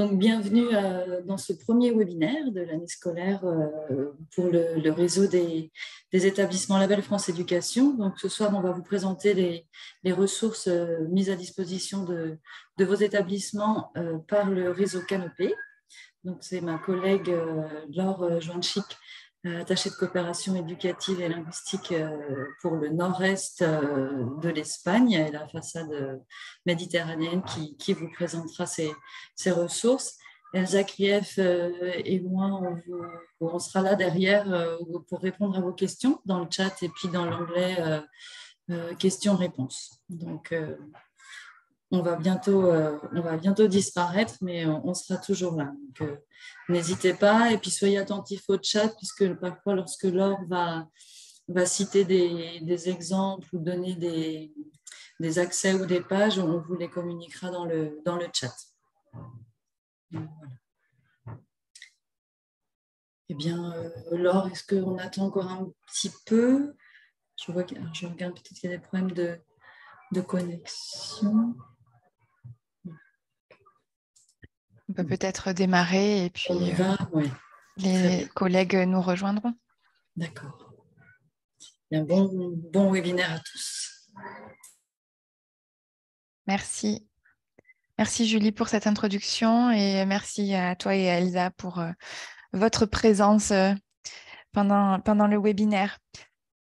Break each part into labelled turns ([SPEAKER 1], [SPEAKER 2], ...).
[SPEAKER 1] Donc, bienvenue euh, dans ce premier webinaire de l'année scolaire euh, pour le, réseau des, établissements Label France Éducation. Donc, ce soir, on va vous présenter les, ressources euh, mises à disposition de, vos établissements par le réseau Canopé. Donc, c'est ma collègue Laure Joanchic, attachée de coopération éducative et linguistique pour le nord-est de l'Espagne et la façade méditerranéenne qui, vous présentera ces, ressources. Elsa Krief et moi, on, sera là derrière pour répondre à vos questions dans le chat et puis dans l'onglet questions-réponses. Donc, on va bientôt, on va bientôt disparaître, mais on, sera toujours là. Donc, n'hésitez pas et puis soyez attentifs au chat puisque parfois, lorsque Laure va, va citer des, exemples ou donner des, accès ou des pages, on vous les communiquera dans le, dans le chat. Eh bien, euh, Laure, est-ce qu'on attend encore un petit peu? Je, vois je regarde peut-être qu'il y a des problèmes de, de connexion.
[SPEAKER 2] On peut peut-être démarrer et puis
[SPEAKER 1] euh,
[SPEAKER 2] les collègues nous rejoindront.
[SPEAKER 1] D'accord. Bon, bon webinaire à tous.
[SPEAKER 2] Merci. Merci Julie pour cette introduction et merci à toi et à Elsa pour euh, votre présence euh, pendant, pendant le webinaire.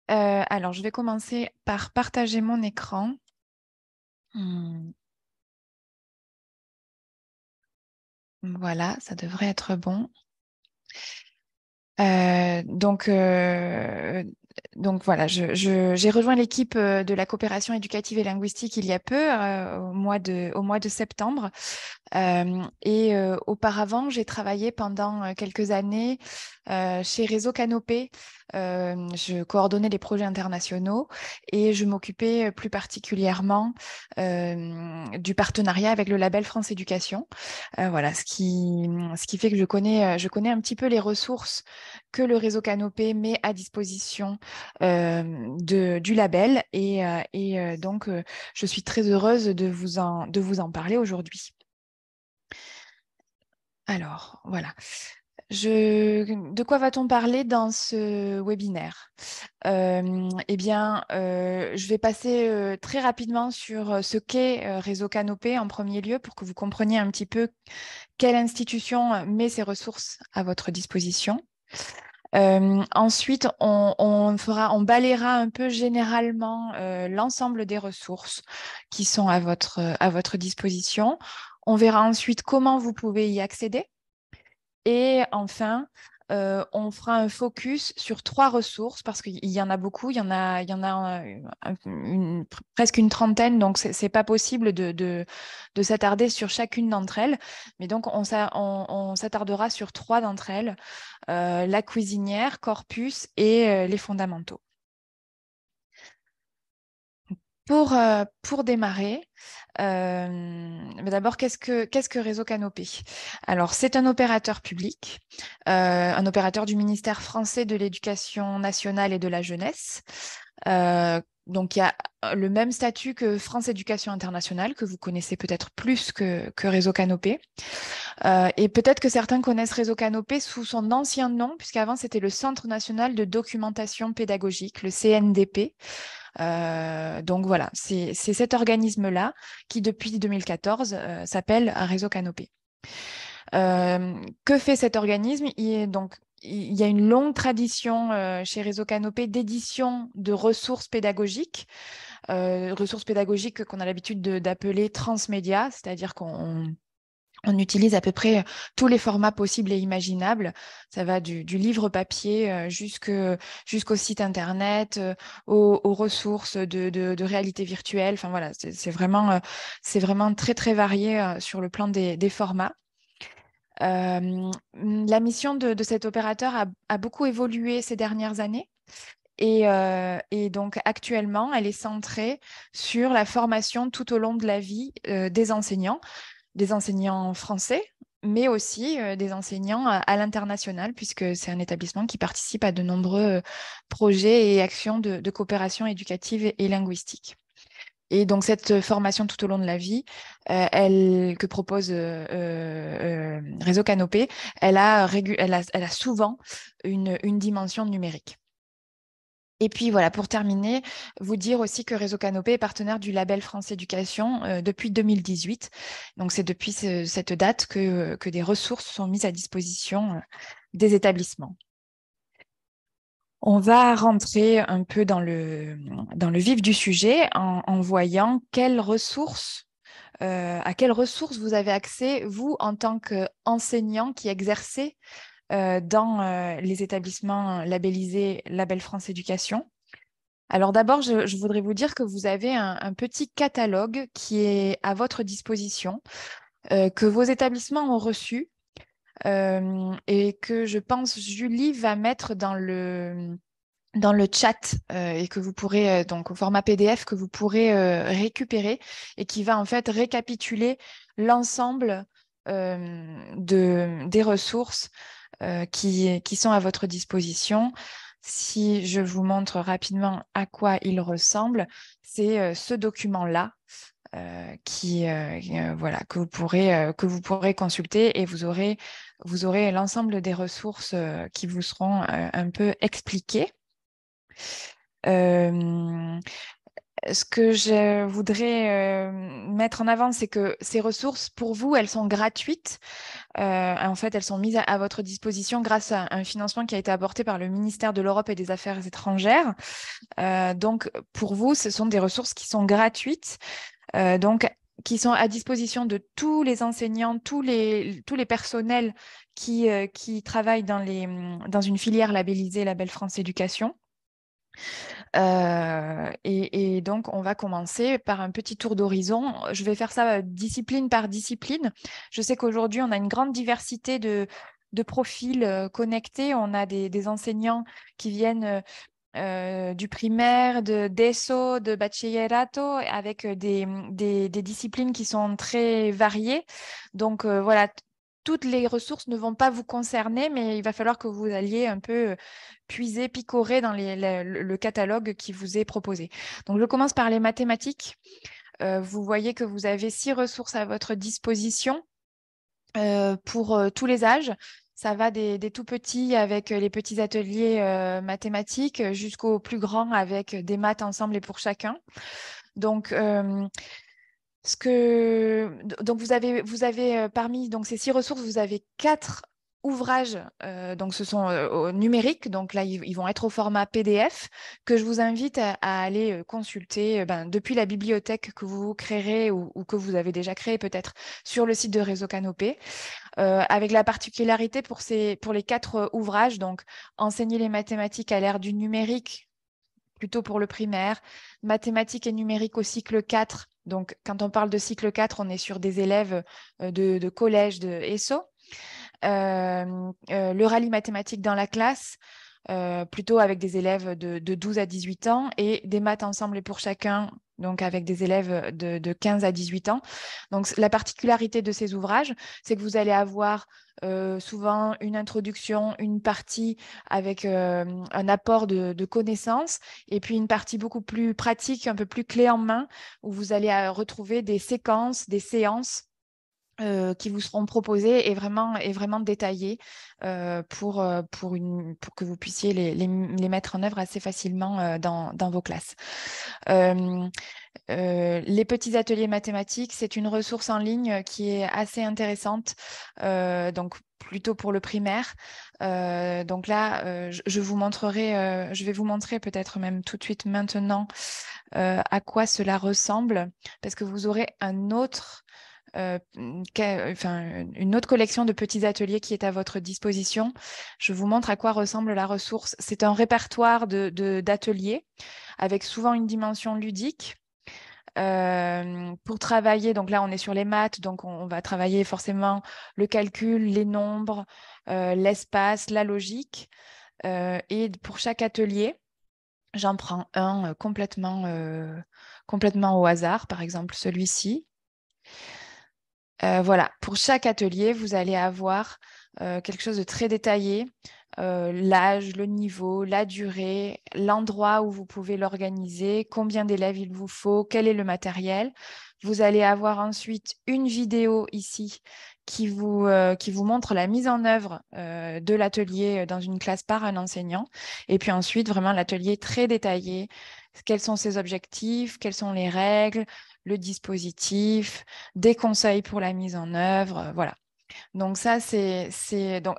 [SPEAKER 2] alors, je vais commencer par partager mon écran. Voilà, ça devrait être bon. Euh, donc, euh, donc voilà, j'ai rejoint l'équipe euh, de la coopération éducative et linguistique il y a peu, au, mois de, au mois de septembre. et auparavant, j'ai travaillé pendant quelques années chez Réseau Canopé. je coordonnais les projets internationaux et je m'occupais plus particulièrement du partenariat avec le label France Éducation. voilà, ce qui, fait que je connais un petit peu les ressources que le réseau Canopé met à disposition de, du label. Et, et donc, je suis très heureuse de vous en, de vous en parler aujourd'hui. Alors, voilà. De quoi va-t-on parler dans ce webinaire? Eh bien, je vais passer très rapidement sur ce qu'est Réseau Canopé en premier lieu pour que vous compreniez un petit peu quelle institution met ses ressources à votre disposition. Ensuite, on, fera, on balayera un peu généralement l'ensemble des ressources qui sont à votre, à votre disposition. On verra ensuite comment vous pouvez y accéder. Et enfin, euh, on fera un focus sur trois ressources parce qu'il y en a beaucoup, il y en a, il y en a euh, presque une trentaine, donc ce n'est pas possible de, s'attarder sur chacune d'entre elles. Mais donc, on, s'attardera sur trois d'entre elles, euh, la cuisinière, corpus et les fondamentaux. Pour, pour démarrer, d'abord, qu'est-ce que, Réseau Canopé? Alors, c'est un opérateur public, un opérateur du ministère français de l'Éducation nationale et de la jeunesse. donc, il y a le même statut que France Éducation internationale, que vous connaissez peut-être plus que, que Réseau Canopé. et peut-être que certains connaissent Réseau Canopé sous son ancien nom, puisqu'avant, c'était le Centre national de documentation pédagogique, le CNDP. Euh, donc voilà, c'est cet organisme-là qui, depuis 2014, euh, s'appelle Réseau Canopé. Euh, que fait cet organisme? Il, y a une longue tradition chez Réseau Canopé d'édition de ressources pédagogiques, ressources pédagogiques qu'on a l'habitude d'appeler transmédia, c'est-à-dire qu'on on utilise à peu près tous les formats possibles et imaginables. Ça va du, livre papier euh, jusqu'au site internet, euh, aux, ressources de, réalité virtuelle. C'est vraiment, euh, très très varié sur le plan des, formats. la mission de, cet opérateur a, beaucoup évolué ces dernières années. Et, donc actuellement, elle est centrée sur la formation tout au long de la vie des enseignants des enseignants français, mais aussi euh, des enseignants à, l'international, puisque c'est un établissement qui participe à de nombreux euh, projets et actions de, coopération éducative et, linguistique. Et donc, cette formation tout au long de la vie, elle, que propose Réseau Canopé, elle a, souvent une dimension numérique. Et puis voilà, pour terminer, vous dire aussi que Réseau Canopé est partenaire du label France Éducation euh, depuis 2018. Donc c'est depuis cette date que, des ressources sont mises à disposition euh, des établissements. On va rentrer un peu dans le, dans le vif du sujet en, voyant quelles ressources, euh, à quelles ressources vous avez accès, vous, en tant qu'enseignant qui exercez euh, dans euh, les établissements labellisés Label France Éducation. Alors d'abord, je, voudrais vous dire que vous avez un, petit catalogue qui est à votre disposition, euh, que vos établissements ont reçu et que je pense Julie va mettre dans le, dans le chat et que vous pourrez, donc au format PDF, que vous pourrez récupérer et qui va en fait récapituler l'ensemble de, des ressources euh, qui, sont à votre disposition. Si je vous montre rapidement à quoi il ressemble, c'est euh, ce document-là euh, qui voilà que vous pourrez que vous pourrez consulter et vous aurez vous aurez l'ensemble des ressources qui vous seront un peu expliquées ce que je voudrais euh, mettre en avant, c'est que ces ressources, pour vous, elles sont gratuites. Euh, en fait, elles sont mises à, votre disposition grâce à un financement qui a été apporté par le ministère de l'Europe et des Affaires étrangères. Euh, donc, pour vous, ce sont des ressources qui sont gratuites. donc, qui sont à disposition de tous les enseignants, tous les, personnels qui, travaillent dans, dans une filière labellisée Label France Éducation. Et, donc, on va commencer par un petit tour d'horizon. Je vais faire ça discipline par discipline. Je sais qu'aujourd'hui, on a une grande diversité de, profils connectés. On a des, enseignants qui viennent du primaire, de d'ESO, de bachillerato, avec des, disciplines qui sont très variées. Donc voilà, toutes les ressources ne vont pas vous concerner, mais il va falloir que vous alliez un peu euh, puiser, picorer dans le, catalogue qui vous est proposé. Donc, je commence par les mathématiques. Euh, vous voyez que vous avez six ressources à votre disposition euh, pour tous les âges. Ça va des, tout petits avec les petits ateliers mathématiques jusqu'aux plus grands avec des maths ensemble et pour chacun. Donc, ce que donc vous avez vous avez euh, parmi donc ces six ressources vous avez quatre ouvrages euh, donc ce sont euh, numériques donc là ils, vont être au format PDF que je vous invite à, aller consulter ben, depuis la bibliothèque que vous créerez ou, que vous avez déjà créé peut-être sur le site de Réseau Canopé. Avec la particularité pour ces pour les quatre ouvrages donc enseigner les mathématiques à l'ère du numérique plutôt pour le primaire mathématiques et numérique au cycle 4 donc, quand on parle de cycle 4, on est sur des élèves euh, de, collège de ESSO. Euh, euh, le rallye mathématique dans la classe, plutôt avec des élèves de, 12 à 18 ans, et des maths ensemble et pour chacun, donc avec des élèves de 15 à 18 ans. Donc, la particularité de ces ouvrages, c'est que vous allez avoir euh, souvent une introduction, une partie avec euh, un apport de, connaissances et puis une partie beaucoup plus pratique, un peu plus clé en main, où vous allez euh, retrouver des séquences, des séances qui vous seront proposées et vraiment, et vraiment détaillées pour, que vous puissiez les, mettre en œuvre assez facilement dans, vos classes. Euh, les petits ateliers mathématiques, c'est une ressource en ligne qui est assez intéressante, euh, donc plutôt pour le primaire. Euh, donc là, je, vais vous montrer peut-être même tout de suite maintenant à quoi cela ressemble, parce que vous aurez une autre collection de petits ateliers qui est à votre disposition. Je vous montre à quoi ressemble la ressource. C'est un répertoire d'ateliers avec souvent une dimension ludique. Euh, pour travailler, donc là on est sur les maths, donc on, va travailler forcément le calcul, les nombres, euh, l'espace, la logique. Euh, et pour chaque atelier, j'en prends un complètement, complètement au hasard, par exemple celui-ci. voilà, pour chaque atelier, vous allez avoir quelque chose de très détaillé l'âge, le niveau, la durée, l'endroit où vous pouvez l'organiser, combien d'élèves il vous faut, quel est le matériel. Vous allez avoir ensuite une vidéo ici qui vous, vous montre la mise en œuvre de l'atelier dans une classe par un enseignant. Et puis ensuite, vraiment l'atelier très détaillé. Quels sont ses objectifs, quelles sont les règles, le dispositif, des conseils pour la mise en œuvre. Voilà. Donc ça, c'est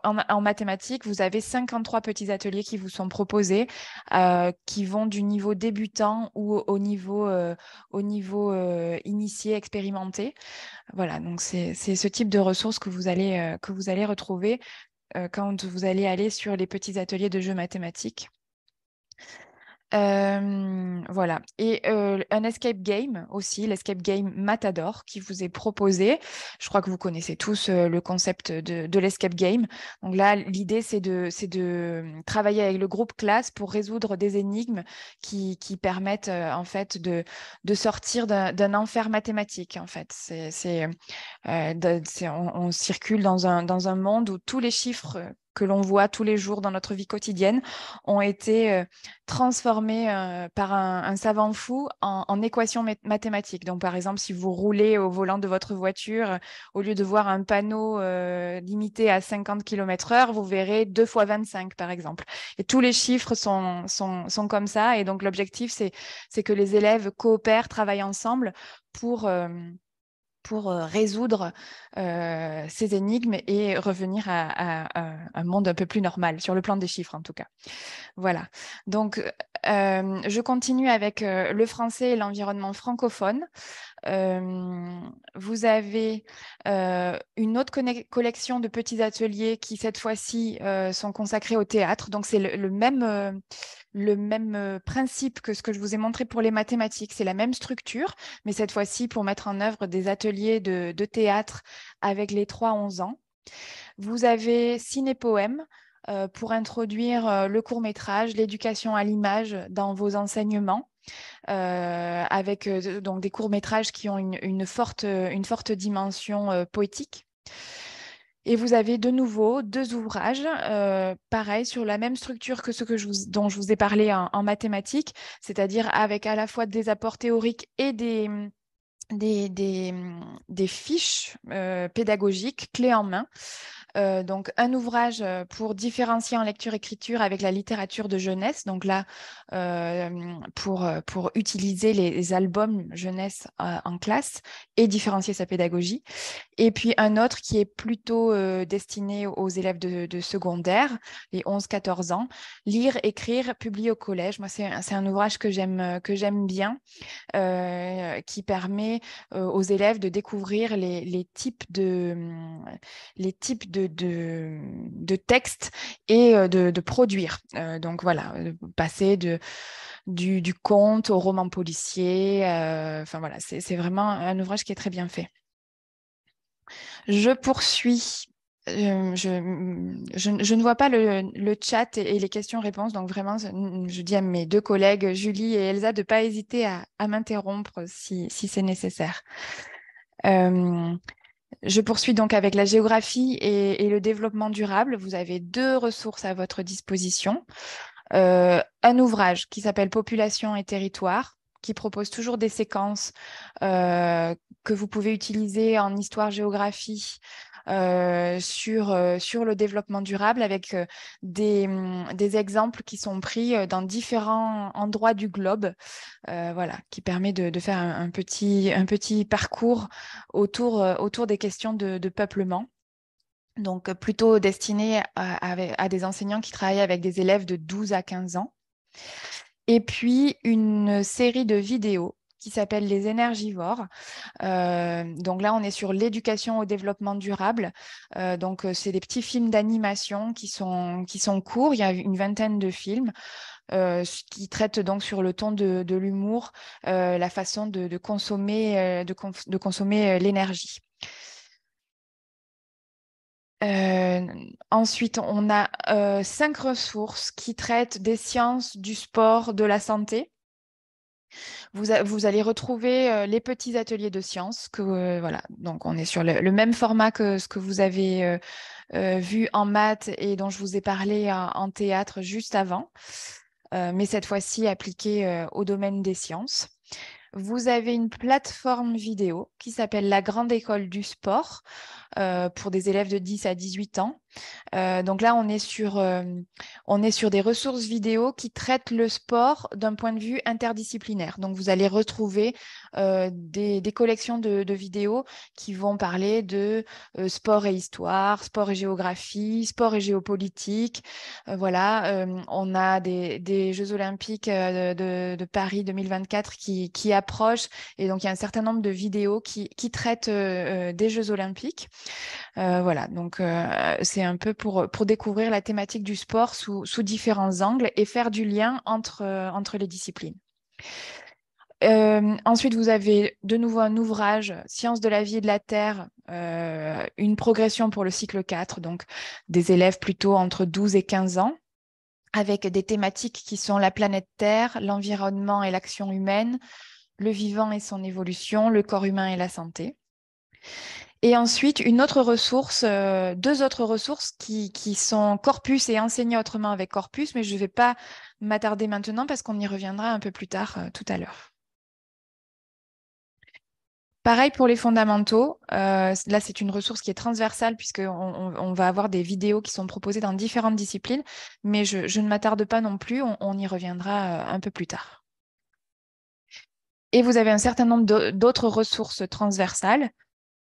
[SPEAKER 2] en, mathématiques, vous avez 53 petits ateliers qui vous sont proposés, euh, qui vont du niveau débutant ou au niveau, euh, euh, initié, expérimenté. Voilà, donc c'est ce type de ressources que vous allez, que vous allez retrouver quand vous allez aller sur les petits ateliers de jeux mathématiques voilà. Et un escape game aussi, l'escape game Matador qui vous est proposé. Je crois que vous connaissez tous le concept de, l'escape game. Donc là, l'idée, c'est de, de mmh, travailler avec le groupe classe pour résoudre des énigmes qui, permettent en fait de, de sortir d'un enfer mathématique. En fait, c'est, on, on, circule dans un, dans un monde où tous les chiffres que l'on voit tous les jours dans notre vie quotidienne ont été euh, transformés euh, par un, savant fou en, équations mathématiques. Donc, par exemple, si vous roulez au volant de votre voiture, au lieu de voir un panneau euh, limité à 50 km/h, vous verrez 2 fois 25, par exemple. Et tous les chiffres sont, sont, sont comme ça. Et donc, l'objectif, c'est que les élèves coopèrent, travaillent ensemble pour pour résoudre ces énigmes et revenir à, un monde un peu plus normal, sur le plan des chiffres en tout cas. Voilà. Donc, euh, je continue avec le français et l'environnement francophone. vous avez une autre collection de petits ateliers qui, cette fois-ci, sont consacrés au théâtre. Donc, c'est le, même le même euh, principe que ce que je vous ai montré pour les mathématiques. C'est la même structure, mais cette fois-ci pour mettre en œuvre des ateliers de, théâtre avec les 3-11 ans. Vous avez ciné-poème euh, pour introduire euh, le court métrage, l'éducation à l'image dans vos enseignements. avec donc des courts métrages qui ont une, forte, une forte dimension poétique. Et vous avez de nouveau deux ouvrages, euh, pareil, sur la même structure que ce que dont je vous ai parlé en, mathématiques, c'est-à-dire avec à la fois des apports théoriques et des, des, des, fiches euh, pédagogiques clés en main euh, donc un ouvrage euh, pour différencier en lecture-écriture avec la littérature de jeunesse. Donc là, euh, pour, pour utiliser les, albums jeunesse en classe et différencier sa pédagogie. Et puis un autre qui est plutôt destiné aux élèves de, secondaire, les 11-14 ans. Lire, écrire, publier au collège. Moi, c'est un ouvrage que j'aime que j'aime bien, qui permet aux élèves de découvrir les, types de les types de de, textes et euh, de, produire. Euh, donc voilà, euh, passer de, du, conte au roman policier. Enfin voilà, c'est vraiment un ouvrage qui est très bien fait. Je poursuis. Je, je, ne vois pas le, chat et, les questions-réponses, donc vraiment, je dis à mes deux collègues, Julie et Elsa, de ne pas hésiter à, m'interrompre si, c'est nécessaire. Je poursuis donc avec la géographie et, le développement durable. Vous avez deux ressources à votre disposition. Euh, un ouvrage qui s'appelle Population et territoire, qui propose toujours des séquences euh, que vous pouvez utiliser en histoire-géographie sur, euh, sur le développement durable avec euh, des, mm, des, exemples qui sont pris dans différents endroits du globe, voilà, qui permet de, faire un, petit, parcours autour, des questions de, peuplement. Donc, plutôt destiné à, à, des enseignants qui travaillent avec des élèves de 12 à 15 ans. Et puis, une série de vidéos qui s'appelle Les énergivores. Euh, donc là, on est sur l'éducation au développement durable. Euh, donc, euh, c'est des petits films d'animation qui sont, qui sont courts. Il y a une vingtaine de films. qui traitent donc sur le ton de, l'humour, la façon de, consommer, de, consommer l'énergie. ensuite, on a cinq ressources qui traitent des sciences, du sport, de la santé. Vous, allez retrouver les petits ateliers de sciences que voilà. Donc on est sur le, même format que ce que vous avez vu en maths et dont je vous ai parlé en théâtre juste avant, mais cette fois-ci appliqué au domaine des sciences. Vous avez une plateforme vidéo qui s'appelle la Grande École du Sport euh, pour des élèves de 10 à 18 ans. Euh, donc là, on est, sur, euh, on est sur des ressources vidéo qui traitent le sport d'un point de vue interdisciplinaire. Donc vous allez retrouver des, des, collections de, de, vidéos qui vont parler de sport et histoire, sport et géographie, sport et géopolitique. voilà, on a des, des Jeux olympiques de, de, Paris 2024 qui, qui approchent et donc il y a un certain nombre de vidéos qui, qui traitent des Jeux olympiques. Euh, voilà, donc euh, un peu pour, pour découvrir la thématique du sport sous, sous différents angles et faire du lien entre, euh, entre les disciplines. ensuite, vous avez de nouveau un ouvrage, Sciences de la vie et de la Terre, une progression pour le cycle 4, donc des élèves plutôt entre 12 et 15 ans, avec des thématiques qui sont la planète Terre, l'environnement et l'action humaine, le vivant et son évolution, le corps humain et la santé. Et ensuite, une autre ressource, euh, deux autres ressources qui, sont corpus et enseigner autrement avec corpus, mais je ne vais pas m'attarder maintenant parce qu'on y reviendra un peu plus tard euh, tout à l'heure. Pareil pour les fondamentaux. Euh, là, c'est une ressource qui est transversale puisqu'on on, va avoir des vidéos qui sont proposées dans différentes disciplines, mais je, ne m'attarde pas non plus, on y reviendra un peu plus tard. Et vous avez un certain nombre d'autres ressources transversales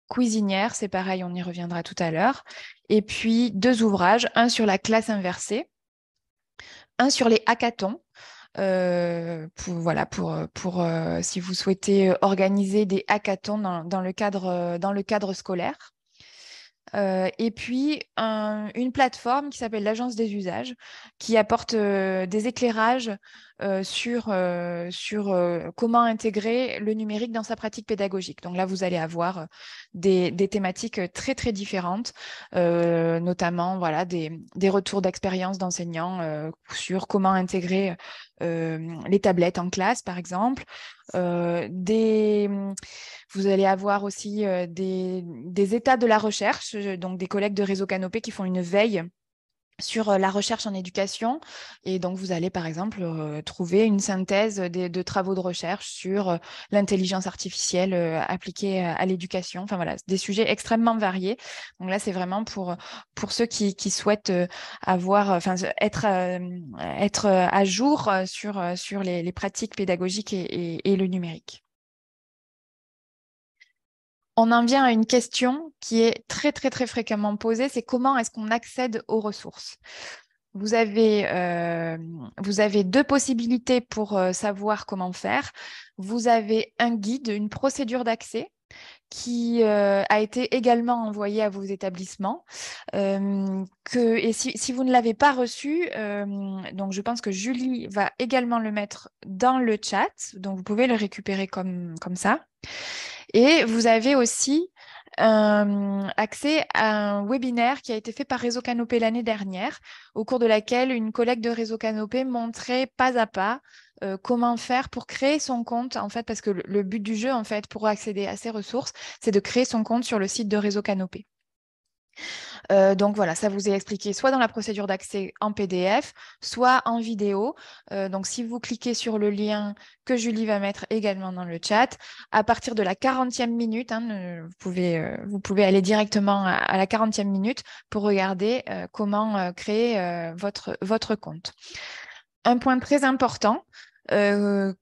[SPEAKER 2] Cuisinière, c'est pareil, on y reviendra tout à l'heure. Et puis deux ouvrages, un sur la classe inversée, un sur les hackathons. Euh, voilà, pour, euh, si vous souhaitez organiser des hackathons dans, le, cadre, dans le cadre scolaire. Euh, et puis une plateforme qui s'appelle l'agence des usages, qui apporte des éclairages euh, sur, euh, euh, comment intégrer le numérique dans sa pratique pédagogique. Donc là, vous allez avoir des, thématiques très, très différentes, notamment voilà, des, retours d'expérience d'enseignants sur comment intégrer les tablettes en classe, par exemple. vous allez avoir aussi des, des états de la recherche, donc des collègues de Réseau Canopé qui font une veille sur euh, la recherche en éducation. Et donc, vous allez, par exemple, euh, trouver une synthèse de, travaux de recherche sur euh, l'intelligence artificielle appliquée à, l'éducation. Enfin, voilà, des sujets extrêmement variés. Donc là, c'est vraiment pour, pour ceux qui, qui souhaitent avoir, enfin, être, être à jour sur, sur les, pratiques pédagogiques et le numérique on en vient à une question qui est très, très, très fréquemment posée, c'est comment est-ce qu'on accède aux ressources? Vous avez, euh, deux possibilités pour euh, savoir comment faire. Vous avez un guide, une procédure d'accès qui euh, a été également envoyé à vos établissements. et si, vous ne l'avez pas reçu, je pense que Julie va également le mettre dans le chat, donc vous pouvez le récupérer comme ça. Et vous avez aussi euh, accès à un webinaire qui a été fait par Réseau Canopé l'année dernière, au cours de laquelle une collègue de Réseau Canopé montrait pas à pas euh, comment faire pour créer son compte, en fait, parce que le, but du jeu, en fait, pour accéder à ces ressources, c'est de créer son compte sur le site de Réseau Canopé. Euh, donc voilà, ça vous est expliqué soit dans la procédure d'accès en PDF, soit en vidéo. Euh, donc si vous cliquez sur le lien que Julie va mettre également dans le chat, à partir de la 40e minute, hein, vous, pouvez, euh, vous pouvez aller directement à, la 40e minute pour regarder comment créer votre, votre compte. Un point très important, que,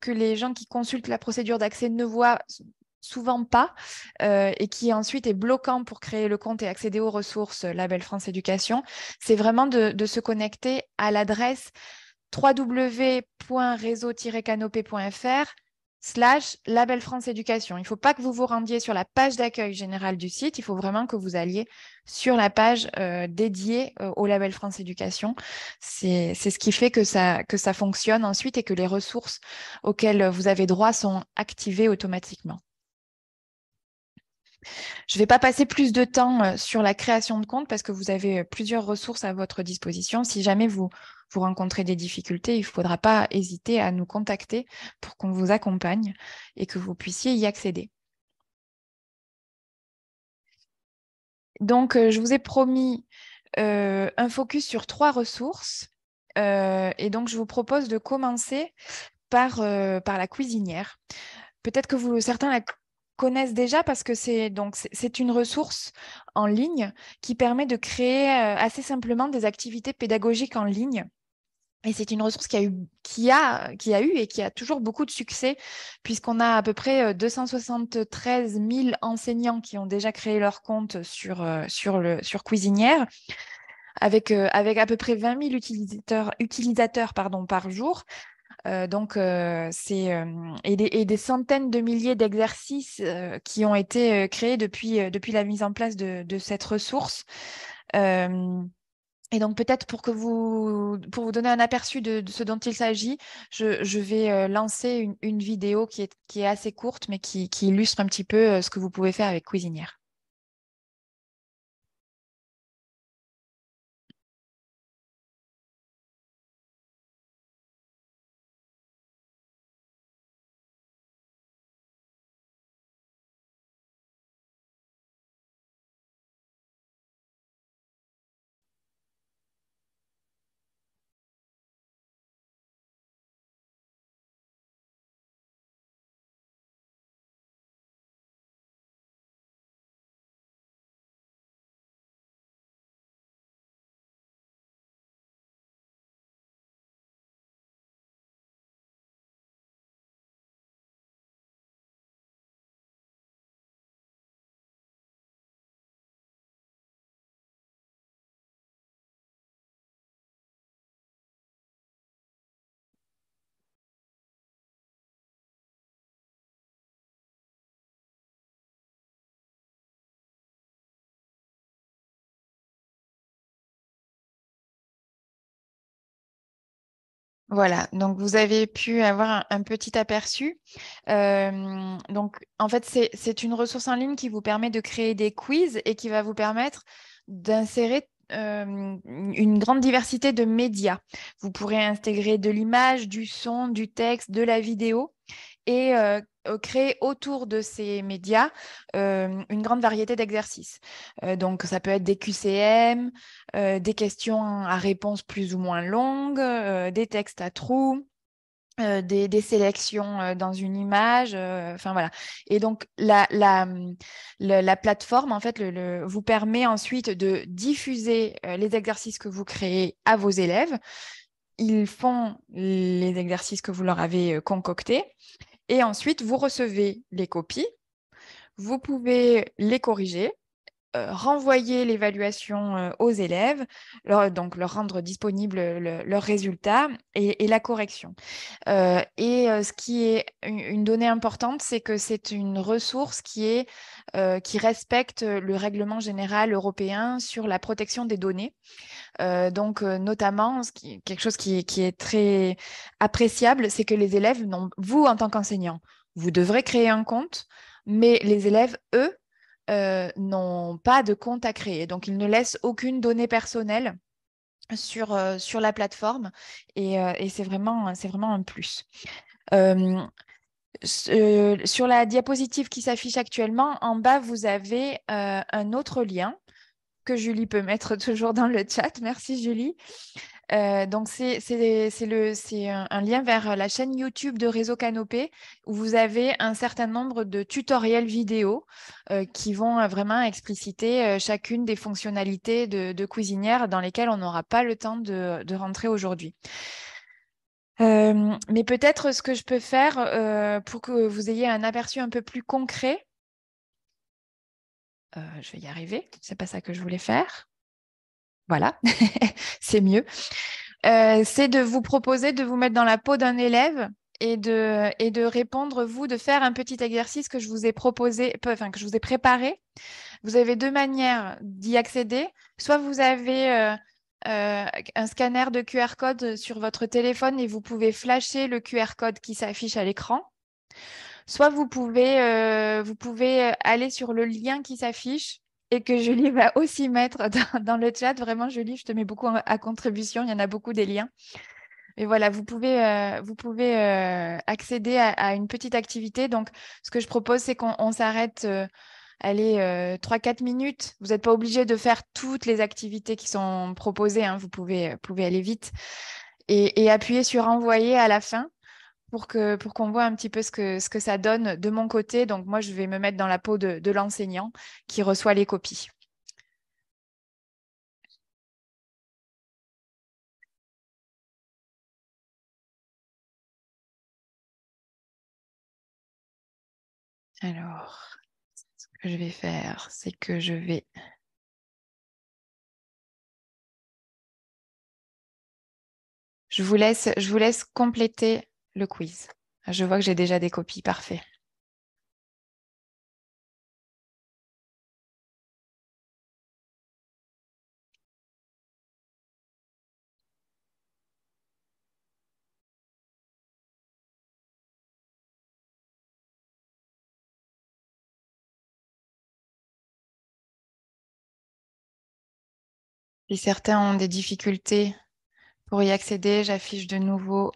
[SPEAKER 2] que, les gens qui consultent la procédure d'accès ne voient souvent pas euh, et qui ensuite est bloquant pour créer le compte et accéder aux ressources euh, Label France Éducation, c'est vraiment de, se connecter à l'adresse www.réseau-canopé.fr slash Label France Éducation. Il ne faut pas que vous vous rendiez sur la page d'accueil générale du site, il faut vraiment que vous alliez sur la page euh, dédiée au Label France Éducation. C'est ce qui fait que ça, que ça fonctionne ensuite et que les ressources auxquelles vous avez droit sont activées automatiquement. Je ne vais pas passer plus de temps euh, sur la création de compte parce que vous avez euh, plusieurs ressources à votre disposition. Si jamais vous, vous rencontrez des difficultés, il ne faudra pas hésiter à nous contacter pour qu'on vous accompagne et que vous puissiez y accéder. Donc, euh, je vous ai promis un focus sur trois ressources. Et donc, je vous propose de commencer par, par la cuisinière. Peut-être que vous, certains la connaissent déjà parce que c'est donc c'est une ressource en ligne qui permet de créer assez simplement des activités pédagogiques en ligne et c'est une ressource qui a, eu, qui, a, qui a eu et qui a toujours beaucoup de succès, puisqu'on a à peu près 273 euh, 000 enseignants qui ont déjà créé leur compte sur, euh, sur, le, sur Cuisinière, avec, euh, avec à peu près 20 000 utilisateurs, utilisateurs pardon, par jour. Donc, c'est et, et, des centaines de milliers d'exercices qui ont été créés depuis, depuis la mise en place de, de cette ressource. Et donc peut-être pour que vous pour vous donner un aperçu de, ce dont il s'agit, je, vais euh, lancer une, vidéo qui est, qui est assez courte, mais qui, qui illustre un petit peu euh, ce que vous pouvez faire avec Cuisinière. Voilà, donc vous avez pu avoir un, petit aperçu. Euh, donc, en fait, c'est une ressource en ligne qui vous permet de créer des quiz et qui va vous permettre d'insérer euh, une grande diversité de médias. Vous pourrez intégrer de l'image, du son, du texte, de la vidéo et euh, créer autour de ces médias euh, une grande variété d'exercices. Euh, donc, ça peut être des QCM, des questions à réponse plus ou moins longues, des textes à trous. des, sélections dans une image, enfin voilà. Et donc la, la, la, plateforme en fait vous permet ensuite de diffuser les exercices que vous créez à vos élèves. Ils font les exercices que vous leur avez concoctés et ensuite, vous recevez les copies. Vous pouvez les corriger, renvoyer l'évaluation euh, aux élèves, donc leur rendre disponible leurs résultats et, la correction. Euh, et ce qui est une, donnée importante, c'est que c'est une ressource qui, est, qui respecte le règlement général européen sur la protection des données. donc, notamment, quelque chose qui, qui est très appréciable, c'est que les élèves, vous en tant qu'enseignant, vous devrez créer un compte, mais les élèves, eux, euh, n'ont pas de compte à créer. Donc, ils ne laissent aucune donnée personnelle sur, euh, la plateforme et, euh, c'est vraiment un plus. sur la diapositive qui s'affiche actuellement, en bas, vous avez un autre lien que Julie peut mettre toujours dans le chat. Merci Julie. Euh, donc, c'est un, un, lien vers la chaîne YouTube de Réseau Canopé où vous avez un certain nombre de tutoriels vidéo euh, qui vont vraiment expliciter euh, chacune des fonctionnalités de, cuisinière dans lesquelles on n'aura pas le temps de, de rentrer aujourd'hui. mais peut-être ce que je peux faire pour que vous ayez un aperçu un peu plus concret, je vais y arriver, c'est pas ça que je voulais faire. Voilà, c'est mieux. Euh, c'est de vous proposer de vous mettre dans la peau d'un élève et de, et de répondre, vous, de faire un petit exercice que je vous ai proposé, enfin, que je vous ai préparé. Vous avez deux manières d'y accéder. Soit vous avez euh, euh, un scanner de QR code sur votre téléphone et vous pouvez flasher le QR code qui s'affiche à l'écran. Soit vous pouvez, vous pouvez aller sur le lien qui s'affiche et que Julie va aussi mettre dans, le chat. Vraiment, Julie, je te mets beaucoup à contribution. Il y en a beaucoup des liens. Et voilà, vous pouvez, euh, vous pouvez euh, accéder à, une petite activité. Donc, ce que je propose, c'est qu'on s'arrête, euh, allez, 3-4 minutes. Vous n'êtes pas obligé de faire toutes les activités qui sont proposées. Hein. Vous pouvez, pouvez aller vite. Et, appuyer sur envoyer à la fin pour pour qu'on voit un petit peu ce que, ce que ça donne de mon côté. Donc, moi, je vais me mettre dans la peau de l'enseignant qui reçoit les copies. Alors, ce que je vais faire, c'est que je vais Je vous laisse, je vous laisse compléter le quiz. Je vois que j'ai déjà des copies, parfait. Si certains ont des difficultés pour y accéder, j'affiche de nouveau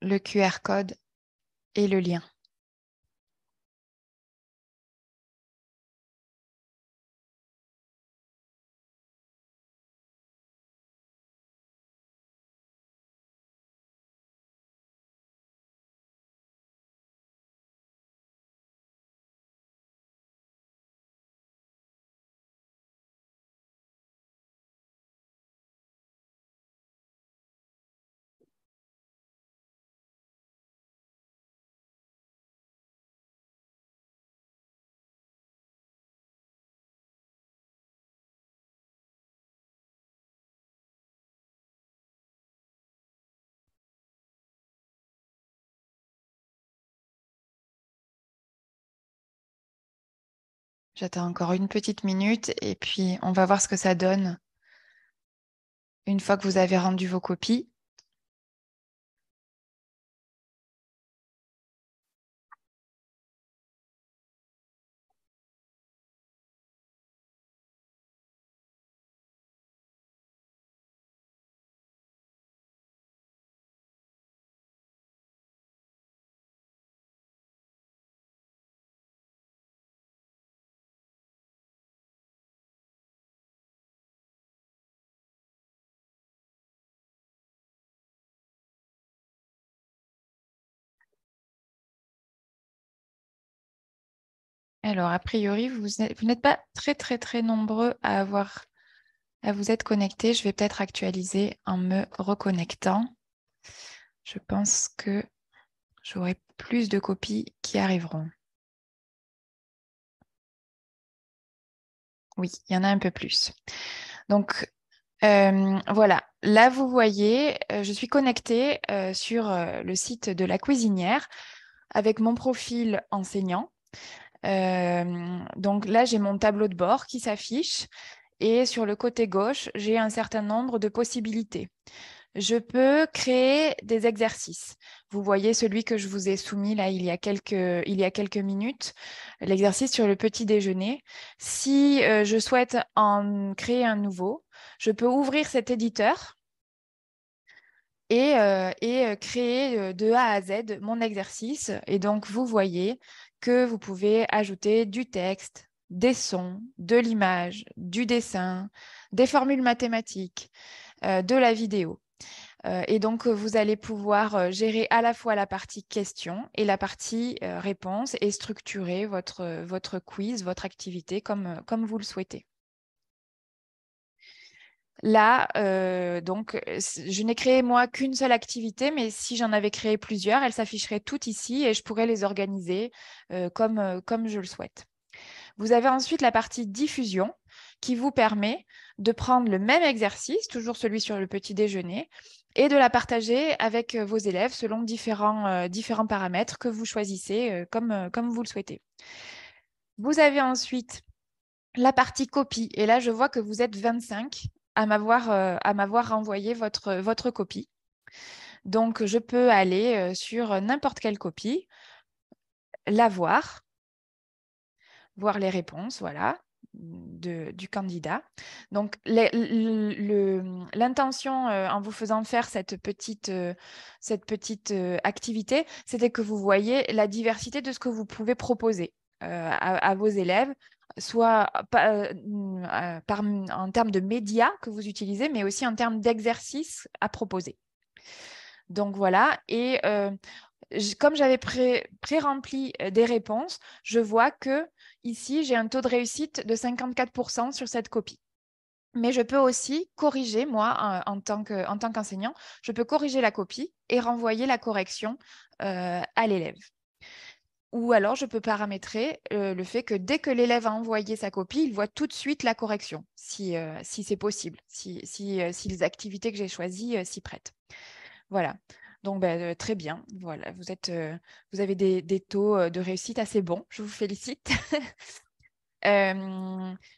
[SPEAKER 2] le QR code et le lien. J'attends encore une petite minute et puis on va voir ce que ça donne une fois que vous avez rendu vos copies. Alors, a priori, vous n'êtes pas très, très, très nombreux à avoir à vous être connectés. Je vais peut-être actualiser en me reconnectant. Je pense que j'aurai plus de copies qui arriveront. Oui, il y en a un peu plus. Donc, euh, voilà, là, vous voyez, euh, je suis connectée euh, sur le site de la cuisinière avec mon profil enseignant. Euh, donc là, j'ai mon tableau de bord qui s'affiche et sur le côté gauche, j'ai un certain nombre de possibilités. Je peux créer des exercices. Vous voyez celui que je vous ai soumis là il y a quelques, minutes, l'exercice sur le petit déjeuner. Si euh, je souhaite en créer un nouveau, je peux ouvrir cet éditeur et, euh, et créer de A à Z mon exercice. Et donc, vous voyez, que vous pouvez ajouter du texte, des sons, de l'image, du dessin, des formules mathématiques, euh, de la vidéo. Euh, et donc, vous allez pouvoir euh, gérer à la fois la partie question et la partie réponse et structurer votre, quiz, votre activité comme vous le souhaitez. Là, euh, donc, je n'ai créé moi qu'une seule activité, mais si j'en avais créé plusieurs, elles s'afficheraient toutes ici et je pourrais les organiser euh, comme, euh, comme je le souhaite. Vous avez ensuite la partie diffusion qui vous permet de prendre le même exercice, toujours celui sur le petit déjeuner, et de la partager avec vos élèves selon différents, différents paramètres que vous choisissez comme, comme vous le souhaitez. Vous avez ensuite la partie copie. Et là, je vois que vous êtes 25 à m'avoir euh, à m'avoir renvoyé votre, votre copie. Donc, je peux aller euh, sur n'importe quelle copie, la voir, voir les réponses, voilà, du candidat. Donc, l'intention en vous faisant faire cette petite, cette petite activité, c'était que vous voyez la diversité de ce que vous pouvez proposer à, vos élèves soit par, en termes de médias que vous utilisez, mais aussi en termes d'exercices à proposer. Donc voilà, et comme j'avais pré-rempli des réponses, je vois que ici, j'ai un taux de réussite de 54% sur cette copie. Mais je peux aussi corriger, moi, en, tant qu'enseignant, je peux corriger la copie et renvoyer la correction à l'élève. Ou alors, je peux paramétrer le fait que dès que l'élève a envoyé sa copie, il voit tout de suite la correction, si, si c'est possible, si, si, les activités que j'ai choisies s'y prêtent. Voilà. Donc, ben, très bien. Voilà, vous, êtes, vous avez des, des, taux de réussite assez bons. Je vous félicite.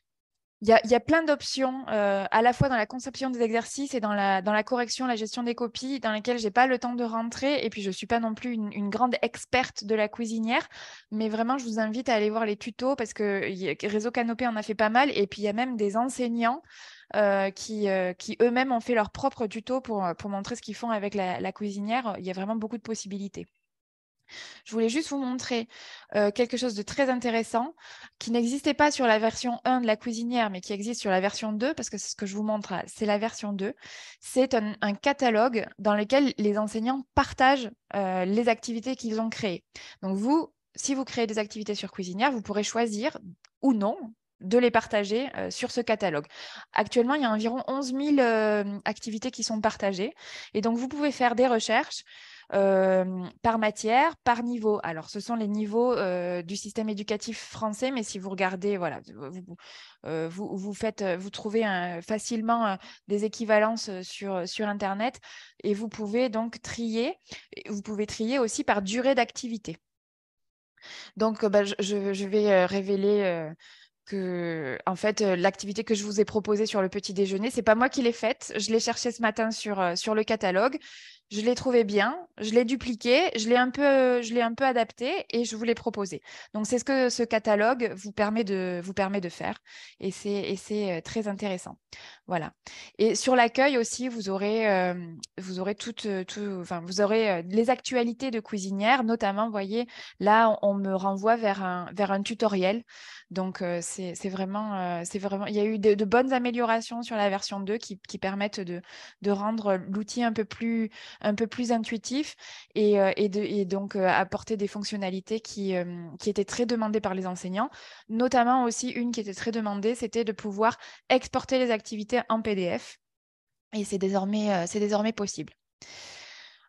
[SPEAKER 2] Il y, a, plein d'options, à la fois dans la conception des exercices et dans la, dans la correction, la gestion des copies, dans lesquelles je n'ai pas le temps de rentrer. Et puis, je ne suis pas non plus une, grande experte de la cuisinière. Mais vraiment, je vous invite à aller voir les tutos parce que Réseau Canopé en a fait pas mal. Et puis, il y a même des enseignants euh, qui, euh, qui eux-mêmes ont fait leur propre tuto pour, euh, pour montrer ce qu'ils font avec la, cuisinière. Il y a vraiment beaucoup de possibilités. Je voulais juste vous montrer quelque chose de très intéressant qui n'existait pas sur la version 1 de la cuisinière, mais qui existe sur la version 2, parce que c'est ce que je vous montre, c'est la version 2. C'est un, catalogue dans lequel les enseignants partagent les activités qu'ils ont créées. Donc vous, si vous créez des activités sur cuisinière, vous pourrez choisir ou non de les partager euh, sur ce catalogue. Actuellement, il y a environ 11 000 euh, activités qui sont partagées. Et donc, vous pouvez faire des recherches par matière, par niveau. Alors, ce sont les niveaux du système éducatif français, mais si vous regardez, voilà, vous, trouvez facilement des équivalences sur, Internet et vous pouvez donc trier. Vous pouvez trier aussi par durée d'activité. Donc, bah, je, vais révéler que, en fait, l'activité que je vous ai proposée sur le petit déjeuner, c'est pas moi qui l'ai faite. Je l'ai cherchée ce matin sur le catalogue je l'ai trouvé bien, je l'ai dupliqué, je l'ai un peu, je l'ai un peu adapté et je vous l'ai proposé. Donc c'est ce que ce catalogue vous permet de vous permet de faire et c'est euh, très intéressant. Voilà. Et sur l'accueil aussi, vous aurez vous aurez tout, enfin vous aurez les actualités de cuisinière, notamment, vous voyez, là on, me renvoie vers un vers un tutoriel. Donc c'est vraiment c'est vraiment il y a eu de, bonnes améliorations sur la version 2 qui, qui permettent de de rendre l'outil un peu plus un peu plus intuitif et, euh, et, donc apporter des fonctionnalités qui, qui étaient très demandées par les enseignants. Notamment aussi une qui était très demandée, c'était de pouvoir exporter les activités en PDF. Et c'est désormais, c'est désormais possible.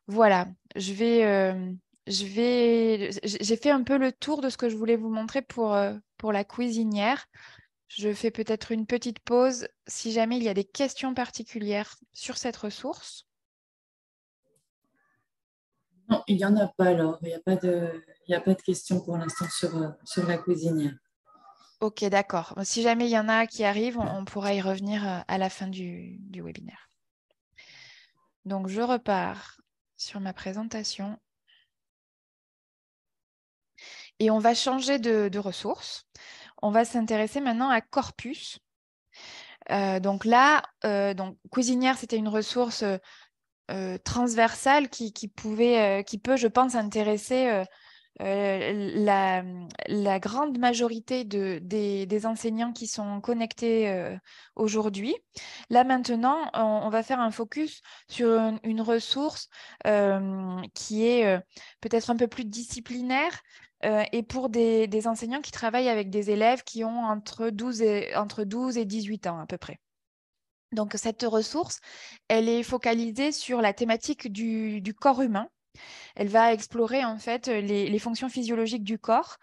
[SPEAKER 2] Voilà, je vais, vais, j'ai fait un peu le tour de ce que je voulais vous montrer pour, pour la cuisinière. Je fais peut-être une petite pause si jamais il y a des questions particulières sur cette ressource.
[SPEAKER 1] Non, il n'y en a pas alors. Il n'y a, pas de, il a pas de questions pour l'instant sur, euh, sur la cuisinière.
[SPEAKER 2] Ok, d'accord. Si jamais il y en a qui arrivent, on, pourra y revenir euh, à la fin du, webinaire. Donc, je repars sur ma présentation. Et on va changer de, ressources. On va s'intéresser maintenant à Corpus. Euh, donc là, donc, Cuisinière, c'était une ressource euh, transversale qui, pouvait, euh, qui peut, je pense, intéresser euh, la, grande majorité de, des, enseignants qui sont connectés aujourd'hui. Là maintenant, on, va faire un focus sur une, ressource qui est peut-être un peu plus disciplinaire et pour des, des, enseignants qui travaillent avec des élèves qui ont entre 12 et, entre 12 et 18 ans à peu près. Donc cette ressource, elle est focalisée sur la thématique du, corps humain. Elle va explorer en fait les, fonctions physiologiques du corps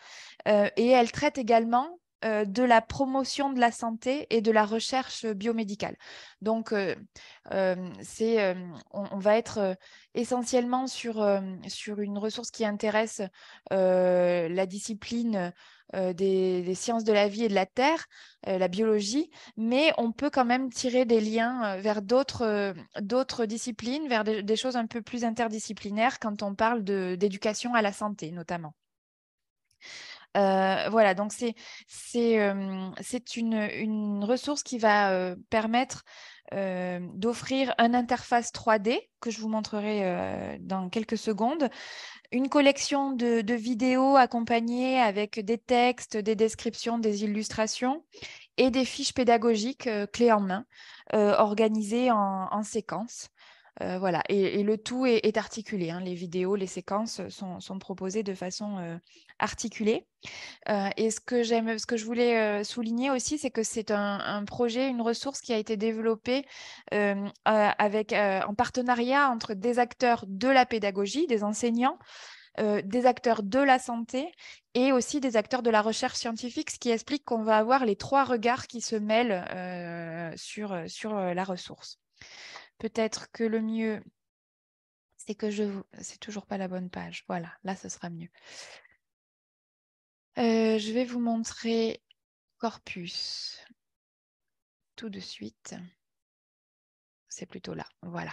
[SPEAKER 2] euh, et elle traite également euh, de la promotion de la santé et de la recherche biomédicale. Donc, euh, c'est, on, va être essentiellement sur, une ressource qui intéresse la discipline euh, des, sciences de la vie et de la terre, euh, la biologie, mais on peut quand même tirer des liens euh, vers d'autres disciplines, vers des, choses un peu plus interdisciplinaires quand on parle d'éducation à la santé notamment. Voilà, donc c'est une, une, ressource qui va permettre d'offrir une interface 3D que je vous montrerai dans quelques secondes, une collection de, vidéos accompagnées avec des textes, des descriptions, des illustrations et des fiches pédagogiques clés en main organisées en, séquences. voilà, et, le tout est, articulé. Hein. Les vidéos, les séquences sont, proposées de façon articulée. et ce que j'aime, ce que je voulais souligner aussi, c'est que c'est un, projet, une ressource qui a été développée avec, en partenariat entre des acteurs de la pédagogie, des enseignants, des acteurs de la santé et aussi des acteurs de la recherche scientifique, ce qui explique qu'on va avoir les trois regards qui se mêlent sur, sur la ressource. Peut-être que le mieux, c'est que je vous... C'est toujours pas la bonne page. Voilà, là, ce sera mieux. Euh, je vais vous montrer Corpus tout de suite. C'est plutôt là. Voilà.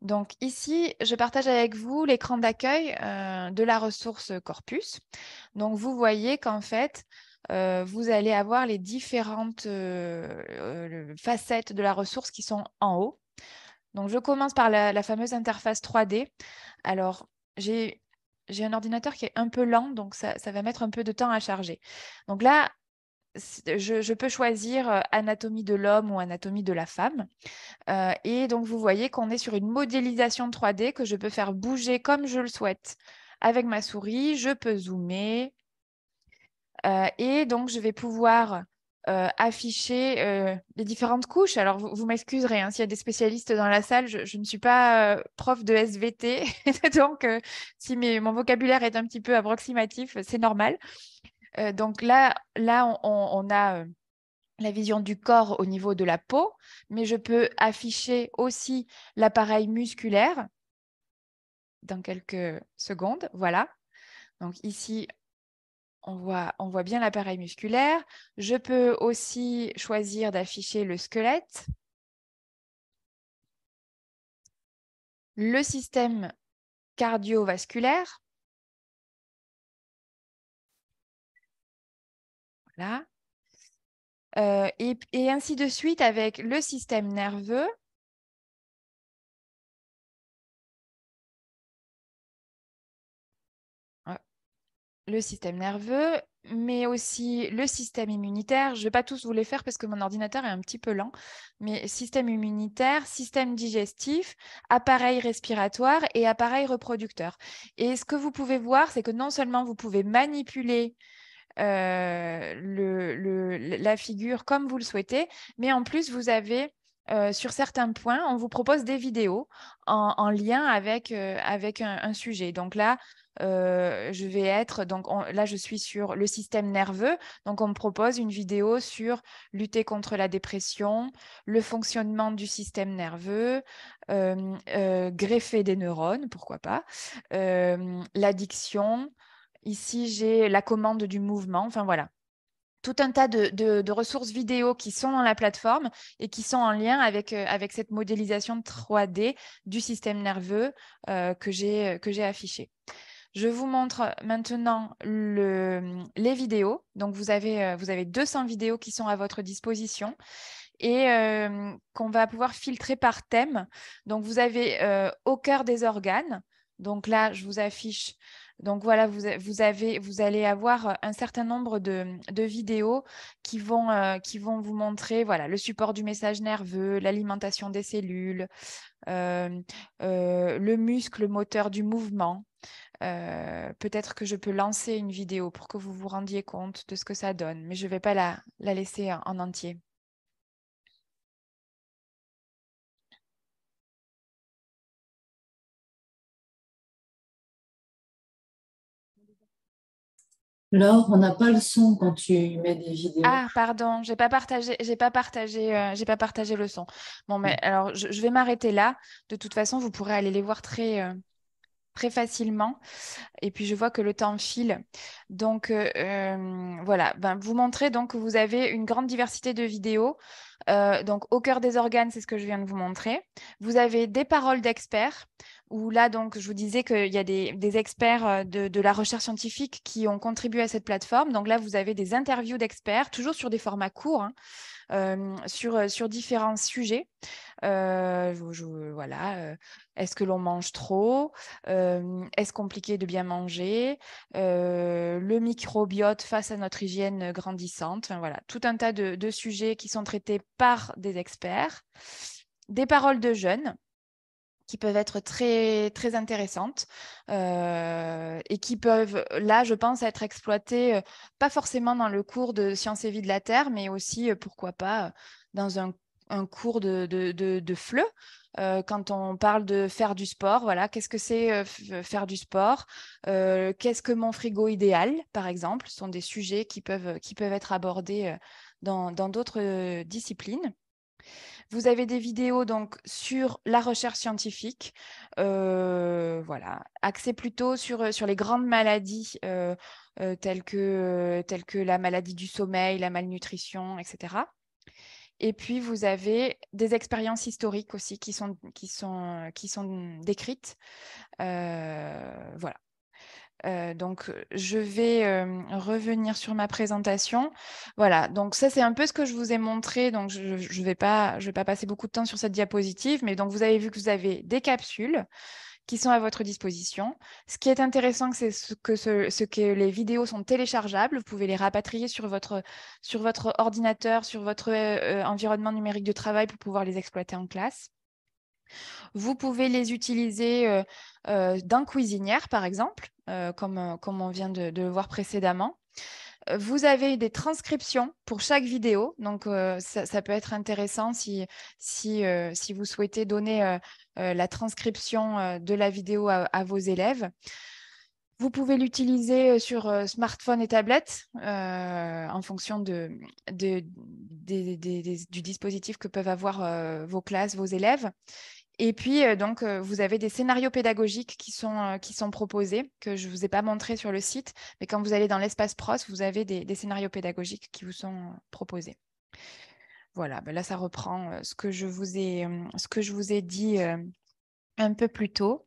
[SPEAKER 2] Donc ici, je partage avec vous l'écran d'accueil euh, de la ressource Corpus. Donc vous voyez qu'en fait, euh, vous allez avoir les différentes facettes de la ressource qui sont en haut. Donc, je commence par la, fameuse interface 3D. Alors, j'ai un ordinateur qui est un peu lent, donc ça, va mettre un peu de temps à charger. Donc là, je, peux choisir euh, anatomie de l'homme ou anatomie de la femme. Euh, et donc, vous voyez qu'on est sur une modélisation 3D que je peux faire bouger comme je le souhaite avec ma souris. Je peux zoomer. Euh, et donc, je vais pouvoir euh, afficher euh, les différentes couches. Alors, vous, m'excuserez hein, s'il y a des spécialistes dans la salle, je, ne suis pas euh, prof de SVT, donc si mon vocabulaire est un petit peu approximatif, c'est normal. donc là, là on, a la vision du corps au niveau de la peau, mais je peux afficher aussi l'appareil musculaire dans quelques secondes. Voilà. Donc ici, on voit, bien l'appareil musculaire. Je peux aussi choisir d'afficher le squelette. Le système cardiovasculaire. Voilà. Euh, et, ainsi de suite avec le système nerveux. Le système nerveux, mais aussi le système immunitaire. Je ne vais pas tous vous les faire parce que mon ordinateur est un petit peu lent, mais système immunitaire, système digestif, appareil respiratoire et appareil reproducteur. Et ce que vous pouvez voir, c'est que non seulement vous pouvez manipuler euh, la figure comme vous le souhaitez, mais en plus, vous avez sur certains points, on vous propose des vidéos en, lien avec, un, sujet. Donc là, je vais être, donc là, je suis sur le système nerveux. Donc, on me propose une vidéo sur lutter contre la dépression, le fonctionnement du système nerveux, greffer des neurones, pourquoi pas, l'addiction. Ici, j'ai la commande du mouvement. Enfin, voilà tout un tas de, ressources vidéo qui sont dans la plateforme et qui sont en lien avec, euh, cette modélisation 3D du système nerveux euh, que j'ai affiché. Je vous montre maintenant le, les vidéos. Donc, vous avez, euh, vous avez 200 vidéos qui sont à votre disposition et qu'on va pouvoir filtrer par thème. Donc, vous avez au cœur des organes. Donc là, je vous affiche donc voilà, vous, allez avoir euh, un certain nombre de, vidéos qui vont, euh, qui vont vous montrer voilà, le support du message nerveux, l'alimentation des cellules, euh, le muscle moteur du mouvement. Peut-être que je peux lancer une vidéo pour que vous vous rendiez compte de ce que ça donne, mais je ne vais pas la, laisser en entier.
[SPEAKER 1] Laure, on n'a pas le son quand tu mets des vidéos.
[SPEAKER 2] Ah, pardon, j'ai pas partagé, j'ai pas partagé, euh, j'ai pas partagé le son. Bon, mais alors je, vais m'arrêter là. De toute façon, vous pourrez aller les voir très, euh, très facilement. Et puis je vois que le temps file. Donc euh, voilà, ben, vous montrez donc que vous avez une grande diversité de vidéos. donc au cœur des organes, c'est ce que je viens de vous montrer. Vous avez des paroles d'experts où là, donc, je vous disais qu'il y a des, experts de, la recherche scientifique qui ont contribué à cette plateforme. Donc là, vous avez des interviews d'experts, toujours sur des formats courts, hein, sur, sur différents sujets. voilà, est-ce que l'on mange trop? Est-ce compliqué de bien manger? Le microbiote face à notre hygiène grandissante. voilà, tout un tas de sujets qui sont traités par des experts. Des paroles de jeunes qui peuvent être très, très intéressantes euh, et qui peuvent, là, je pense, être exploitées, euh, pas forcément dans le cours de sciences et vie de la Terre, mais aussi, euh, pourquoi pas, dans un, cours de, de, de, FLE. quand on parle de faire du sport, voilà, qu'est-ce que c'est faire du sport Qu'est-ce que mon frigo idéal, par exemple Ce sont des sujets qui peuvent, qui peuvent être abordés dans d'autres disciplines. Vous avez des vidéos donc sur la recherche scientifique, euh, voilà, axées plutôt sur, euh, sur les grandes maladies euh, telles, que, telles que la maladie du sommeil, la malnutrition, etc. Et puis, vous avez des expériences historiques aussi qui sont, qui sont, qui sont décrites. voilà. Euh, donc, je vais euh, revenir sur ma présentation. Voilà, donc ça, c'est un peu ce que je vous ai montré. Donc, je ne vais, pas, passer beaucoup de temps sur cette diapositive, mais donc, vous avez vu que vous avez des capsules qui sont à votre disposition. Ce qui est intéressant, c'est ce que, les vidéos sont téléchargeables. Vous pouvez les rapatrier sur votre, ordinateur, sur votre euh, environnement numérique de travail pour pouvoir les exploiter en classe. Vous pouvez les utiliser euh, euh, dans Cuisinière, par exemple, euh, comme, comme on vient de, le voir précédemment. Vous avez des transcriptions pour chaque vidéo, donc ça, peut être intéressant si, si, si vous souhaitez donner la transcription de la vidéo à, vos élèves. Vous pouvez l'utiliser sur smartphone et tablette en fonction de, de, du dispositif que peuvent avoir vos classes, vos élèves. Et puis, euh, donc, euh, vous avez des scénarios pédagogiques qui sont, euh, proposés, que je ne vous ai pas montré sur le site, mais quand vous allez dans l'espace pros, vous avez des, scénarios pédagogiques qui vous sont proposés. Voilà, ben là, ça reprend ce que je vous ai, ce que je vous ai dit un peu plus tôt.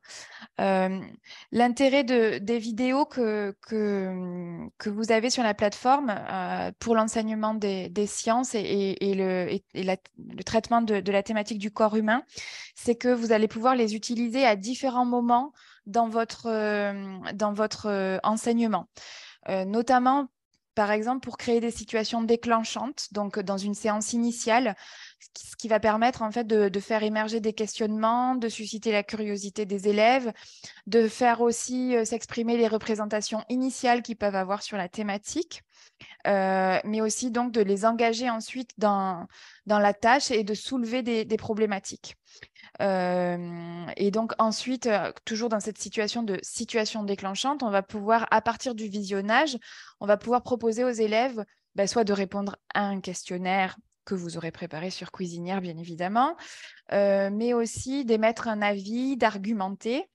[SPEAKER 2] L'intérêt de, des vidéos que, vous avez sur la plateforme pour l'enseignement des, sciences et, le, traitement de, la thématique du corps humain, c'est que vous allez pouvoir les utiliser à différents moments dans votre, dans votre enseignement. notamment par exemple, pour créer des situations déclenchantes, donc dans une séance initiale, ce qui va permettre en fait de, faire émerger des questionnements, de susciter la curiosité des élèves, de faire aussi euh, s'exprimer les représentations initiales qu'ils peuvent avoir sur la thématique, euh, mais aussi donc de les engager ensuite dans la tâche et de soulever des problématiques. Et donc ensuite, toujours dans cette situation de situation déclenchante, on va pouvoir, à partir du visionnage, on va pouvoir proposer aux élèves bah, soit de répondre à un questionnaire que vous aurez préparé sur Cuisinière, bien évidemment, mais aussi d'émettre un avis, d'argumenter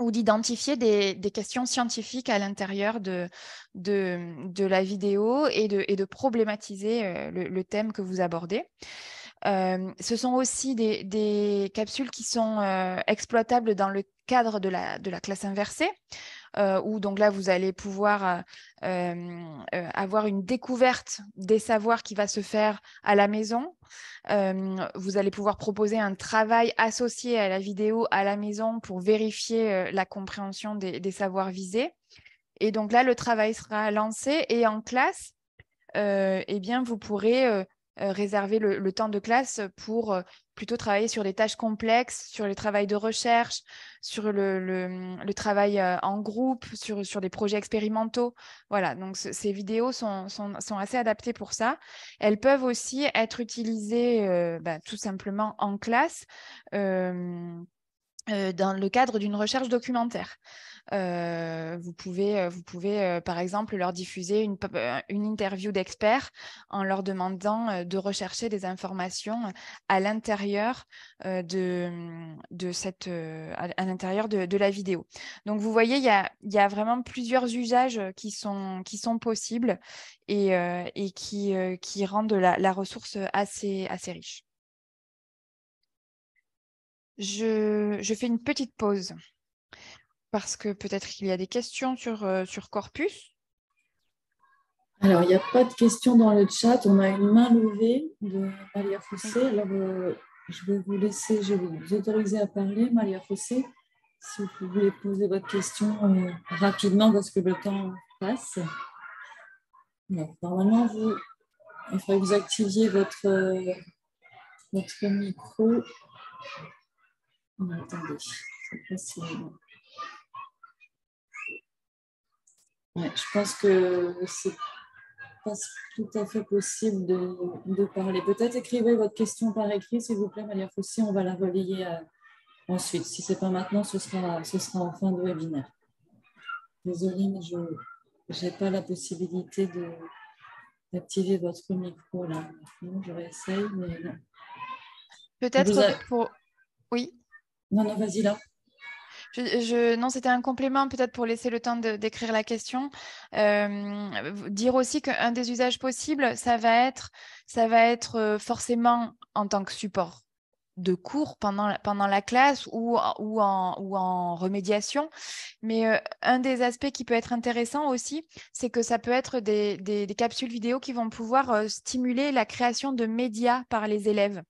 [SPEAKER 2] ou d'identifier des, questions scientifiques à l'intérieur de, de, la vidéo et de, et de problématiser le, thème que vous abordez. Euh, ce sont aussi des, capsules qui sont euh, exploitables dans le cadre de la, classe inversée, euh, où donc là, vous allez pouvoir avoir une découverte des savoirs qui va se faire à la maison. vous allez pouvoir proposer un travail associé à la vidéo à la maison pour vérifier la compréhension des, savoirs visés. Et donc là, le travail sera lancé et en classe, eh bien, vous pourrez réserver le, temps de classe pour euh, plutôt travailler sur des tâches complexes, sur le travail de recherche, sur le, travail euh, en groupe, sur, sur des projets expérimentaux. Voilà, donc ces vidéos sont, sont, assez adaptées pour ça. Elles peuvent aussi être utilisées bah, tout simplement en classe dans le cadre d'une recherche documentaire. Euh, vous pouvez, euh, vous pouvez euh, par exemple, leur diffuser une, interview d'experts en leur demandant de rechercher des informations à l'intérieur de, cette, à, l'intérieur de, la vidéo. Donc, vous voyez, il y a, vraiment plusieurs usages qui sont, qui sont possibles et, qui rendent la, la ressource assez, assez riche. Je, je, fais une petite pause parce que peut-être qu'il y a des questions sur, sur Corpus.
[SPEAKER 1] Alors, il n'y a pas de questions dans le chat. On a une main levée de Maria Fossé. Alors, je vais vous laisser, je vais vous autoriser à parler, Maria Fossé, si vous voulez poser votre question rapidement parce que le temps passe. normalement, vous, il faudrait que vous activiez votre, votre micro. Attendez, je pense que c'est pas tout à fait possible de, parler. Peut-être écrivez votre question par écrit, s'il vous plaît, Maria Fossi, on va la relayer euh, ensuite. Si ce n'est pas maintenant, ce sera, ce sera en fin de webinaire. Désolée, mais je n'ai pas la possibilité d'activer votre micro là. je réessaye, mais.
[SPEAKER 2] Peut-être pour... Oui.
[SPEAKER 1] Non, non, vas-y là.
[SPEAKER 2] Je, non, c'était un complément peut-être pour laisser le temps d'écrire la question. Euh, dire aussi qu'un des usages possibles, ça va être, ça va être euh, forcément en tant que support de cours pendant, pendant la classe ou, ou, en, ou en remédiation. Mais euh, un des aspects qui peut être intéressant aussi, c'est que ça peut être des, des, capsules vidéo qui vont pouvoir stimuler la création de médias par les élèves.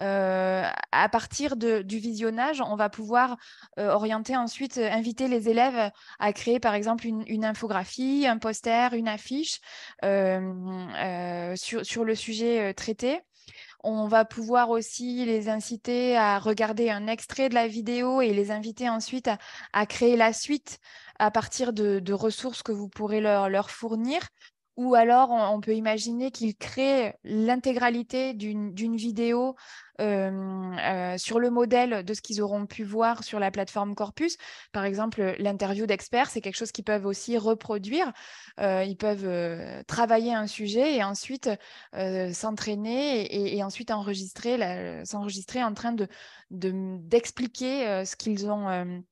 [SPEAKER 2] Euh, à partir du visionnage, on va pouvoir euh, orienter ensuite, euh, inviter les élèves à créer par exemple une, infographie, un poster, une affiche sur, le sujet traité. On va pouvoir aussi les inciter à regarder un extrait de la vidéo et les inviter ensuite à, créer la suite à partir de, ressources que vous pourrez leur fournir. Ou alors, on, peut imaginer qu'ils créent l'intégralité d'une vidéo euh, euh, sur le modèle de ce qu'ils auront pu voir sur la plateforme Corpus. Par exemple, l'interview d'experts, c'est quelque chose qu'ils peuvent aussi reproduire. Euh, ils peuvent travailler un sujet et ensuite s'entraîner et, ensuite enregistrer, s'enregistrer en train d'expliquer de, ce qu'ils ont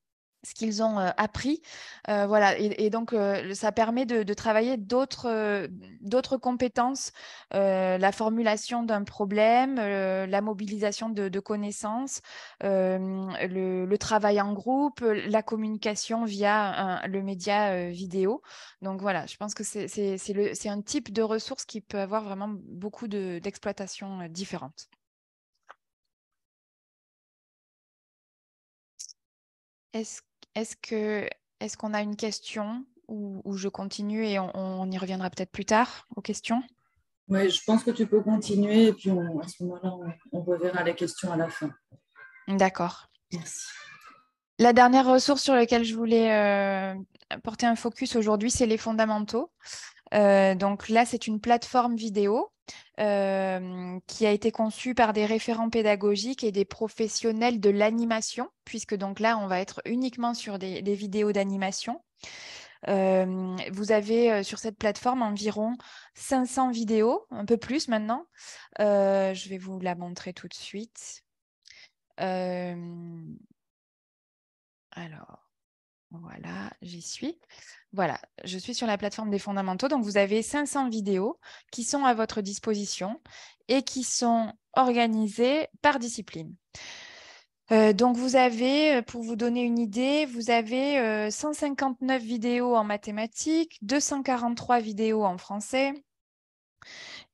[SPEAKER 2] ce qu'ils ont appris. voilà, et, donc ça permet de, travailler d'autres compétences, la formulation d'un problème, la mobilisation de, connaissances, le, travail en groupe, la communication via le média vidéo. Donc voilà, je pense que c'est un type de ressource qui peut avoir vraiment beaucoup d'exploitations différentes. Est-ce que est-ce qu'on a une question ou, je continue et on, y reviendra peut-être plus tard aux questions?
[SPEAKER 1] Oui, je pense que tu peux continuer et puis à ce moment-là, on, reverra les questions à la fin.
[SPEAKER 2] D'accord.
[SPEAKER 1] Merci.
[SPEAKER 2] La dernière ressource sur laquelle je voulais euh, porter un focus aujourd'hui, c'est les fondamentaux. Euh, donc là, c'est une plateforme vidéo euh, qui a été conçue par des référents pédagogiques et des professionnels de l'animation, puisque donc là, on va être uniquement sur des, vidéos d'animation. Euh, vous avez sur cette plateforme environ 500 vidéos, un peu plus maintenant. je vais vous la montrer tout de suite. alors, voilà, j'y suis. Voilà, je suis sur la plateforme des fondamentaux. Donc, vous avez 500 vidéos qui sont à votre disposition et qui sont organisées par discipline. Euh, donc, vous avez, euh, pour vous donner une idée, vous avez 159 euh, vidéos en mathématiques, 243 vidéos en français,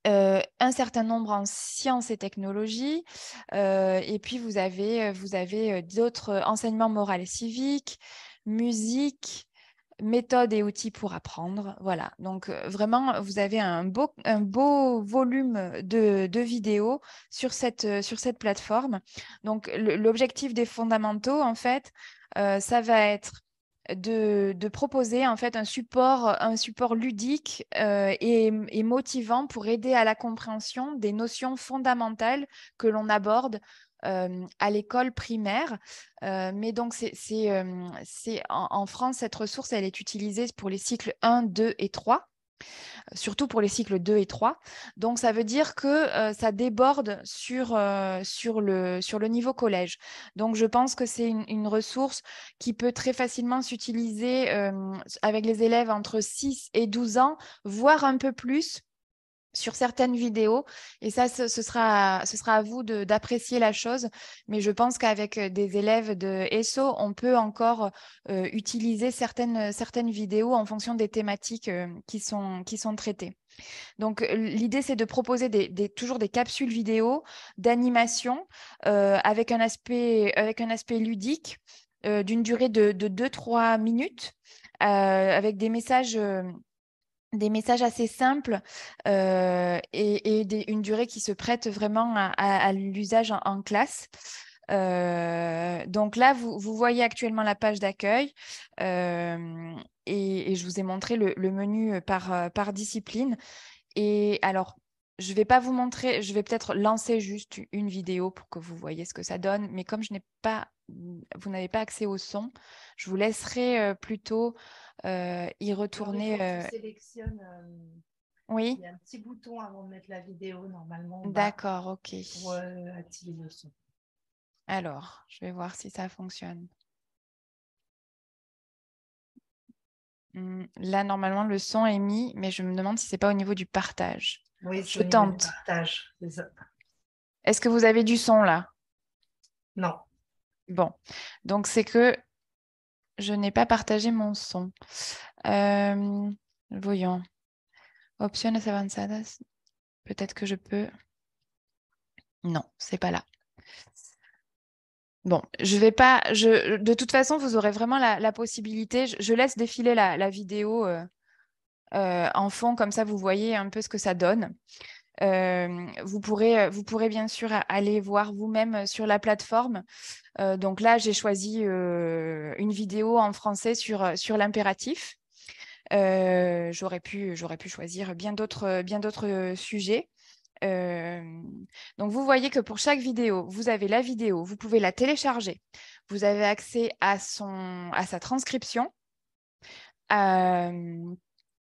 [SPEAKER 2] un certain nombre en sciences et technologies, et puis vous avez, vous avez d'autres enseignements moraux et civiques, musique, méthode et outils pour apprendre. Voilà, donc euh, vraiment, vous avez un beau, un beau volume de, vidéos sur cette, euh, sur cette plateforme. Donc l'objectif des fondamentaux, en fait, euh, ça va être de, proposer en fait un support, un support ludique et, et, motivant pour aider à la compréhension des notions fondamentales que l'on aborde à l'école primaire. mais donc, c'est en, France, cette ressource, elle est utilisée pour les cycles 1, 2 et 3 surtout pour les cycles 2 et 3. Donc, ça veut dire que ça déborde sur, le, niveau collège. Donc, je pense que c'est une, ressource qui peut très facilement s'utiliser avec les élèves entre 6 et 12 ans, voire un peu plus sur certaines vidéos. Et ça, ce, sera, ce sera à vous d'apprécier la chose. Mais je pense qu'avec euh, des élèves de ESSO, on peut encore euh, utiliser certaines, certaines vidéos en fonction des thématiques euh, qui, sont, qui sont traitées. Donc, l'idée, c'est de proposer toujours des capsules vidéo d'animation avec, un aspect, avec un aspect ludique d'une durée de, de 2-3 minutes, avec des messages des messages assez simples euh, et, une durée qui se prête vraiment à, l'usage en, classe. Euh, donc là, vous, voyez actuellement la page d'accueil euh, et, je vous ai montré le, menu par, par discipline. Et alors, je ne vais pas vous montrer, je vais peut-être lancer juste une vidéo pour que vous voyez ce que ça donne, mais comme je n'ai pas, vous n'avez pas accès au son, je vous laisserai plutôt y retourner.
[SPEAKER 3] Euh, euh,
[SPEAKER 2] oui.
[SPEAKER 3] Il y a un petit bouton avant de mettre la vidéo normalement.
[SPEAKER 2] D'accord, ok.
[SPEAKER 3] Pour activer le son.
[SPEAKER 2] Alors, je vais voir si ça fonctionne. Hmm, là, normalement, le son est mis, mais je me demande si c'est pas au niveau du partage.
[SPEAKER 3] Oui,
[SPEAKER 2] je tente.
[SPEAKER 3] Partage.
[SPEAKER 2] Est-ce que vous avez du son là?
[SPEAKER 3] Non.
[SPEAKER 2] Bon, donc c'est que je n'ai pas partagé mon son. Euh, voyons. Opciones avanzadas. Peut-être que je peux. Non, c'est pas là. Bon, je vais pas. De toute façon, vous aurez vraiment la, possibilité. Je, laisse défiler la, vidéo euh, euh, en fond, comme ça vous voyez un peu ce que ça donne. Vous, pourrez, vous pourrez bien sûr aller voir vous-même sur la plateforme. Donc là, j'ai choisi une vidéo en français sur, sur l'impératif. j'aurais pu, pu choisir bien d'autres, bien d'autres sujets. donc vous voyez que pour chaque vidéo, vous avez la vidéo, vous pouvez la télécharger, vous avez accès à, son, à sa transcription.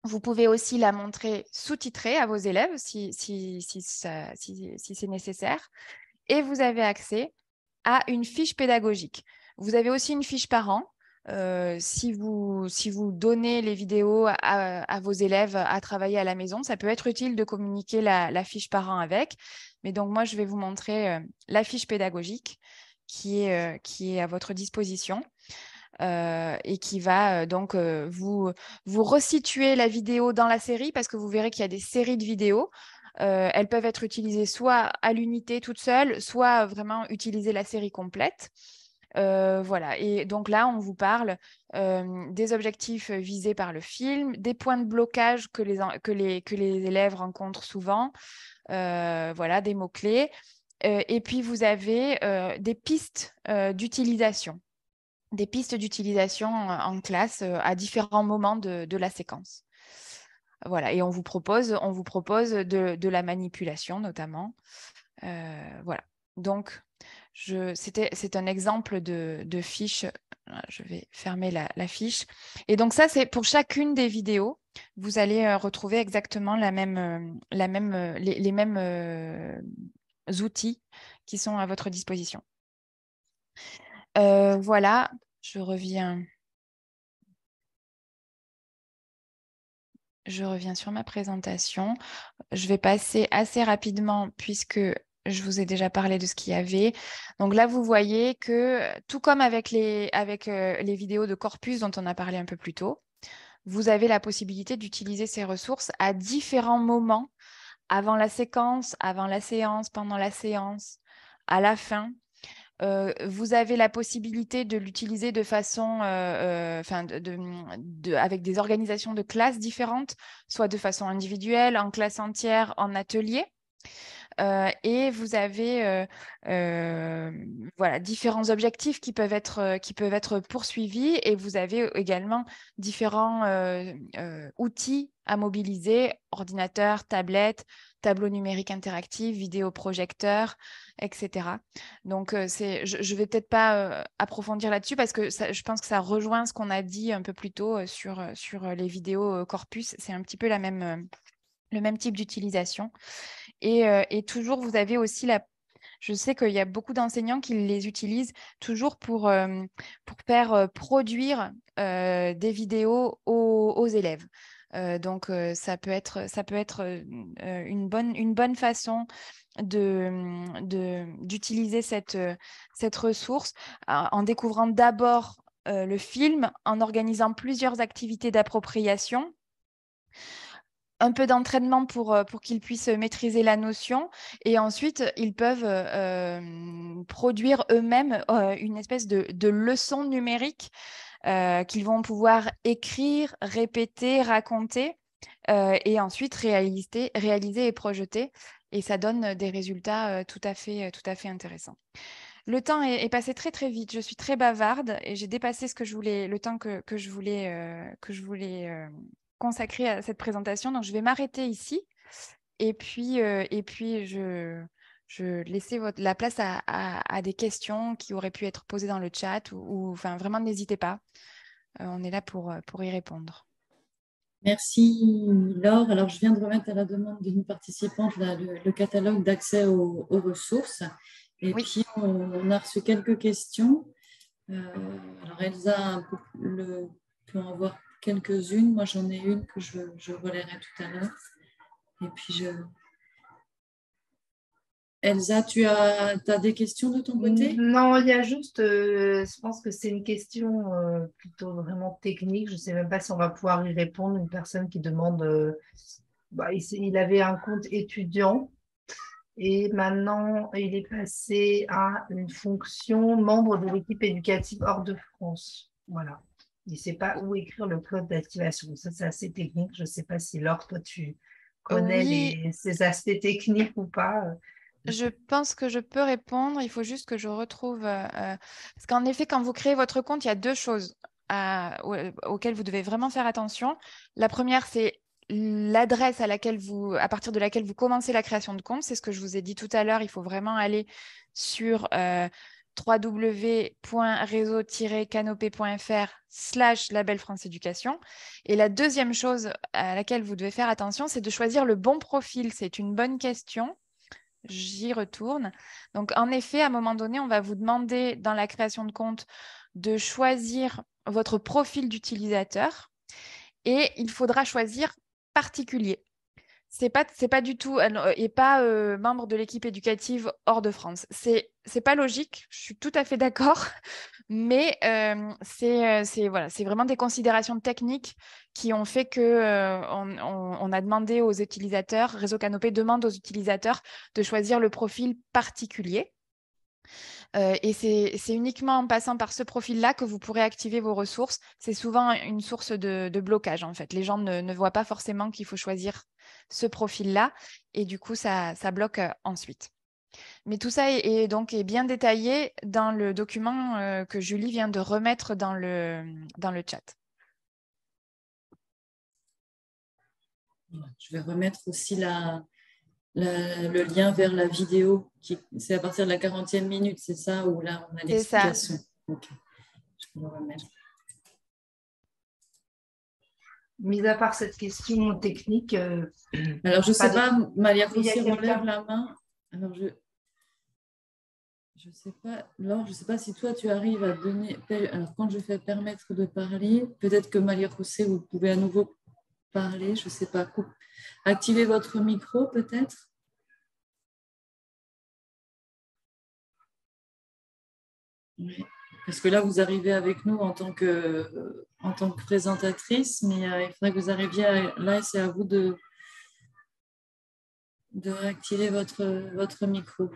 [SPEAKER 2] Vous pouvez aussi la montrer sous-titrée à vos élèves si, c'est nécessaire. Et vous avez accès à une fiche pédagogique. Vous avez aussi une fiche parent. Euh, si, vous, donnez les vidéos à, vos élèves à travailler à la maison, ça peut être utile de communiquer la, fiche parent avec. Mais donc, moi, je vais vous montrer euh, la fiche pédagogique qui est, euh, qui est à votre disposition. Et qui va donc vous, vous resituer la vidéo dans la série parce que vous verrez qu'il y a des séries de vidéos. Euh, elles peuvent être utilisées soit à l'unité toute seule, soit vraiment utiliser la série complète. Euh, voilà, et donc là, on vous parle euh, des objectifs visés par le film, des points de blocage que les, que les, que les élèves rencontrent souvent, voilà, des mots-clés. et puis, vous avez des pistes d'utilisation, des pistes d'utilisation en, classe à différents moments de la séquence. Voilà, et on vous propose, on vous propose de, la manipulation notamment. Euh, voilà. Donc, c'est un exemple de, fiche. Je vais fermer la, fiche. Et donc ça, c'est pour chacune des vidéos, vous allez euh, retrouver exactement la même, euh, la même, les, mêmes outils qui sont à votre disposition. Voilà, je reviens. je reviens sur ma présentation. Je vais passer assez rapidement puisque je vous ai déjà parlé de ce qu'il y avait. Donc là, vous voyez que tout comme avec les, avec, euh, les vidéos de corpus dont on a parlé un peu plus tôt, vous avez la possibilité d'utiliser ces ressources à différents moments, avant la séquence, avant la séance, pendant la séance, à la fin. Euh, vous avez la possibilité de l'utiliser de façon, euh, euh, avec des organisations de classes différentes, soit de façon individuelle, en classe entière, en atelier. Et vous avez voilà, différents objectifs qui peuvent, être, qui peuvent être poursuivis et vous avez également différents outils à mobiliser, ordinateur, tablette, tableau numérique interactif, vidéoprojecteur, etc. Donc, euh, je ne vais peut-être pas euh, approfondir là-dessus parce que je pense que ça rejoint ce qu'on a dit un peu plus tôt euh, sur, sur les vidéos corpus. C'est un petit peu la même, le même type d'utilisation. Et, et, toujours, vous avez aussi la... Je sais qu'il y a beaucoup d'enseignants qui les utilisent toujours pour, pour faire produire des vidéos aux élèves. donc, ça peut être, ça peut être une, bonne, une bonne façon d'utiliser de, cette, cette ressource en découvrant d'abord le film, en organisant plusieurs activités d'appropriation un peu d'entraînement pour, pour qu'ils puissent maîtriser la notion et ensuite ils peuvent produire eux-mêmes une espèce de, de leçon numérique qu'ils vont pouvoir écrire, répéter, raconter et ensuite réaliser, réaliser et projeter et ça donne des résultats tout, à fait, tout à fait intéressants. Le temps est, passé très très vite. Je suis très bavarde et j'ai dépassé ce que je voulais, le temps que, je voulais, que je voulais consacrer à cette présentation. Donc je vais m'arrêter ici et puis, et puis je, je laissais votre, la place à, des questions qui auraient pu être posées dans le chat ou, enfin vraiment n'hésitez pas. on est là pour, pour y répondre.
[SPEAKER 1] Merci Laure. Alors, je viens de remettre à la demande d'une participante le, catalogue d'accès aux, ressources. Et puis, on, a reçu quelques questions. Euh, alors, Elsa le, peut en avoir quelques-unes. Moi, j'en ai une que je, je tout à l'heure. Et puis, Elsa, tu as, des questions de ton côté?
[SPEAKER 3] Non, il y a juste, euh, je pense que c'est une question euh, plutôt vraiment technique. Je ne sais même pas si on va pouvoir y répondre. Une personne qui demande, euh, bah, il, avait un compte étudiant et maintenant il est passé à une fonction membre de l'équipe éducative hors de France. Voilà. Il ne sait pas où écrire le code d'activation. Ça, c'est assez technique. Je ne sais pas si Laure, toi, tu connais ces aspects techniques ou pas.
[SPEAKER 2] Je pense que je peux répondre. Il faut juste que je retrouve. Euh, euh, parce qu'en effet, quand vous créez votre compte, il y a deux choses auxquelles vous devez vraiment faire attention. La première, c'est l'adresse à laquelle vous, à partir de laquelle vous commencez la création de compte. C'est ce que je vous ai dit tout à l'heure. Il faut vraiment aller sur euh, www.réseau-canopé.fr slash label France Éducation. Et la deuxième chose à laquelle vous devez faire attention, c'est de choisir le bon profil. C'est une bonne question j'y retourne. Donc, en effet, à un moment donné, on va vous demander dans la création de compte de choisir votre profil d'utilisateur et il faudra choisir particulier. C'est pas c'est pas du tout euh, et pas euh, membre de l'équipe éducative hors de France. C'est c'est pas logique. Je suis tout à fait d'accord. Mais euh, c'est voilà, vraiment des considérations techniques qui ont fait que on, a demandé aux utilisateurs, Réseau Canopé demande aux utilisateurs de choisir le profil particulier. et c'est uniquement en passant par ce profil-là que vous pourrez activer vos ressources. C'est souvent une source de, blocage, en fait. Les gens ne, voient pas forcément qu'il faut choisir ce profil-là, et du coup, ça, ça bloque ensuite. Mais tout ça est, donc est bien détaillé dans le document euh, que Julie vient de remettre dans le, dans le chat.
[SPEAKER 1] Je vais remettre aussi la, le lien vers la vidéo. C'est à partir de la 40e minute, c'est ça Où là, on a l'explication. Je vais le remettre.
[SPEAKER 3] Mis à part cette question technique. Euh,
[SPEAKER 1] Alors, je ne sais pas, Maria Rossi relève la main. Alors, je, je sais pas, Laure, je ne sais pas si toi tu arrives à donner. Alors, quand je fais permettre de parler, peut-être que Malia José, vous pouvez à nouveau parler, je ne sais pas. Activez votre micro, peut-être. Parce que là, vous arrivez avec nous en tant que, en tant que présentatrice, mais euh, il faudrait que vous arriviez à, là, c'est à vous de, de réactiver votre, votre micro.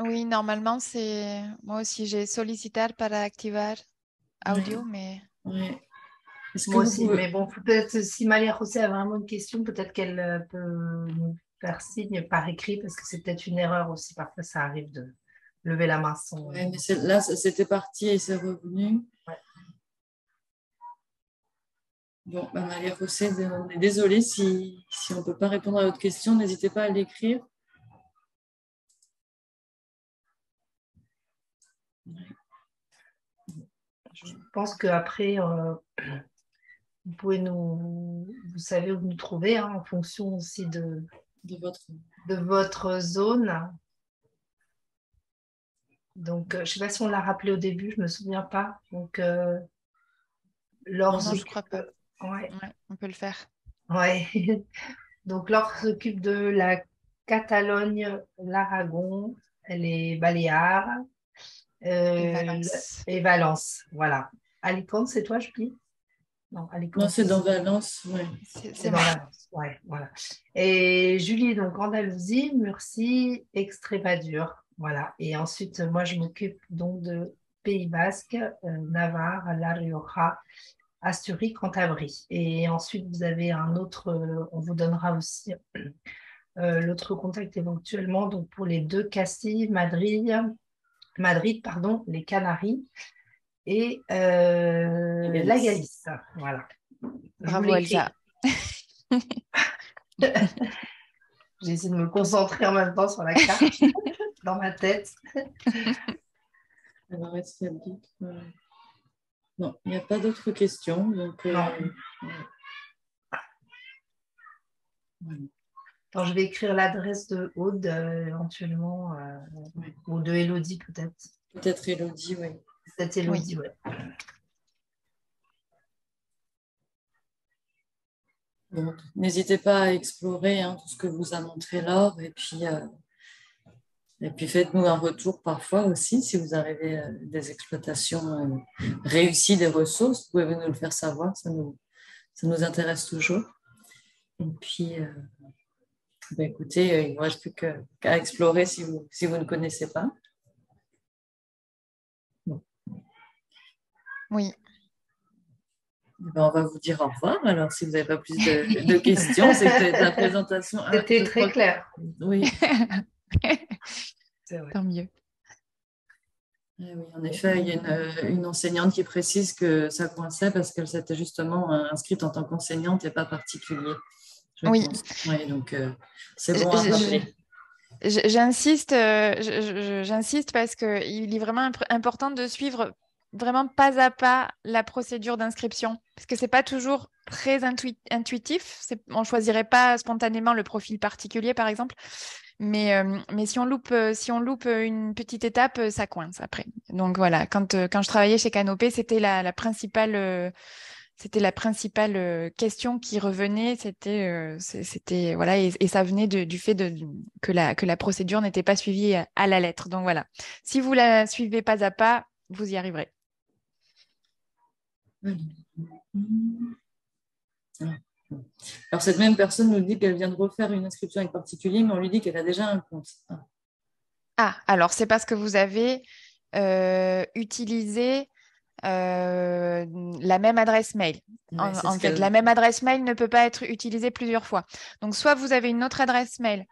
[SPEAKER 2] Oui, normalement, c'est. Moi aussi, j'ai sollicité pour activer audio, mais.
[SPEAKER 3] Oui. Moi aussi, mais bon, peut-être si Malia José a vraiment une question, peut-être qu'elle euh, peut nous faire signe par écrit, parce que c'est peut-être une erreur aussi. Parfois, ça arrive de lever la main sans.
[SPEAKER 1] Oui, mais là, c'était parti et c'est revenu. Ouais. Bon, bah, Malia José, on est désolé si, si on ne peut pas répondre à votre question. N'hésitez pas à l'écrire.
[SPEAKER 3] Je pense qu'après, euh, vous pouvez nous, vous savez où nous trouver hein, en fonction aussi de,
[SPEAKER 1] de, votre...
[SPEAKER 3] de votre zone. Donc, euh, je ne sais pas si on l'a rappelé au début, je ne me souviens pas. Donc, euh,
[SPEAKER 2] non, je crois pas.
[SPEAKER 3] Ouais.
[SPEAKER 2] on peut le faire.
[SPEAKER 3] Ouais. Donc, Laure s'occupe de la Catalogne, l'Aragon, les Baléares
[SPEAKER 2] Et
[SPEAKER 3] euh,
[SPEAKER 2] Valence.
[SPEAKER 3] et Valence. Voilà. Alicante, c'est toi, je dis Non, Alicante.
[SPEAKER 1] Non, c'est dans Valence. Ouais.
[SPEAKER 2] C'est
[SPEAKER 3] dans. Valence. Ouais, voilà. Et Julie, donc Andalousie, Murcie, Extrémadure. Voilà. Et ensuite, moi, je m'occupe donc de Pays Basque, euh, Navarre, La Rioja, Asturie, Cantabrie. Et ensuite, vous avez un autre, euh, on vous donnera aussi euh, l'autre contact éventuellement donc pour les deux Castilles, Madrid, Madrid, pardon, les Canaries et
[SPEAKER 1] La Galice.
[SPEAKER 3] Voilà.
[SPEAKER 2] Bravo. Elsa.
[SPEAKER 3] J'ai essayé de me concentrer en même temps sur la carte dans ma tête.
[SPEAKER 1] Alors, est-ce qu'il y a d'autres euh, Non, il n'y a pas d'autres questions. Donc, euh, ouais.
[SPEAKER 3] Je vais écrire l'adresse de Aude euh, éventuellement euh,
[SPEAKER 1] Ouais.
[SPEAKER 3] ou de Elodie peut-être.
[SPEAKER 1] Peut-être Elodie, oui.
[SPEAKER 3] Peut-être Elodie, ouais.
[SPEAKER 1] Donc, N'hésitez pas à explorer hein, tout ce que vous a montré Laure et puis, euh, et puis faites-nous un retour parfois aussi si vous arrivez à des exploitations euh, réussies des ressources. Vous pouvez nous le faire savoir, ça nous, ça nous intéresse toujours. Et puis, euh, ben, écoutez, euh, il ne reste plus qu'à explorer si vous, si vous ne connaissez pas.
[SPEAKER 2] Oui.
[SPEAKER 1] Ben, on va vous dire au revoir. Alors, si vous n'avez pas plus de, de questions, que la présentation.
[SPEAKER 3] C'était très
[SPEAKER 1] crois
[SPEAKER 3] clair.
[SPEAKER 1] Oui.
[SPEAKER 3] C'est vrai.
[SPEAKER 2] Tant mieux.
[SPEAKER 1] Eh oui, en effet, il y a une, une enseignante qui précise que ça coinçait parce qu'elle s'était justement euh, inscrite en tant qu'enseignante et pas particulier. je
[SPEAKER 2] Oui.
[SPEAKER 1] pense. Oui, donc euh, c'est bon à rappeler.
[SPEAKER 2] J'insiste, euh, j'insiste parce qu'il est vraiment imp- important de suivre vraiment pas à pas la procédure d'inscription parce que c'est pas toujours très intui- intuitif. On choisirait pas spontanément le profil particulier, par exemple. Mais, euh, mais si on loupe, euh, si on loupe une petite étape, euh, ça coince après. Donc voilà, quand, euh, quand je travaillais chez Canopé, c'était la, principale, euh, c'était la principale euh, question qui revenait. C'était, euh, c'était voilà, et, ça venait du fait de, que la que la procédure n'était pas suivie à la lettre. Donc voilà, si vous la suivez pas à pas, vous y arriverez.
[SPEAKER 1] Alors, cette même personne nous dit qu'elle vient de refaire une inscription avec particulier, mais on lui dit qu'elle a déjà un compte. Ah,
[SPEAKER 2] Ah, alors c'est parce que vous avez euh, utilisé euh, la même adresse mail.
[SPEAKER 1] ouais,
[SPEAKER 2] En, fait, la même adresse mail ne peut pas être utilisée plusieurs fois. Donc, soit vous avez une autre adresse mail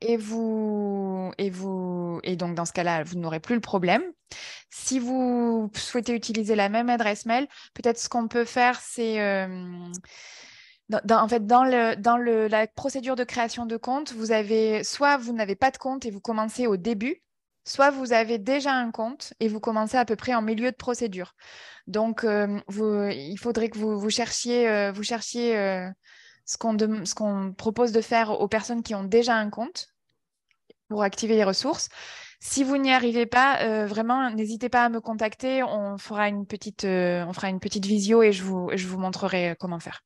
[SPEAKER 2] et vous et vous et donc dans ce cas-là, vous n'aurez plus le problème. Si vous souhaitez utiliser la même adresse mail, peut-être ce qu'on peut faire, c'est euh, en fait dans le dans le la procédure de création de compte, vous avez soit vous n'avez pas de compte et vous commencez au début, soit vous avez déjà un compte et vous commencez à peu près en milieu de procédure. Donc, euh, vous, il faudrait que vous, vous cherchiez, euh, vous cherchiez euh, ce qu'on propose de faire aux personnes qui ont déjà un compte pour activer les ressources. Si vous n'y arrivez pas, euh, vraiment, n'hésitez pas à me contacter. On fera une petite, euh, on fera une petite visio et je vous, je vous montrerai euh, comment faire.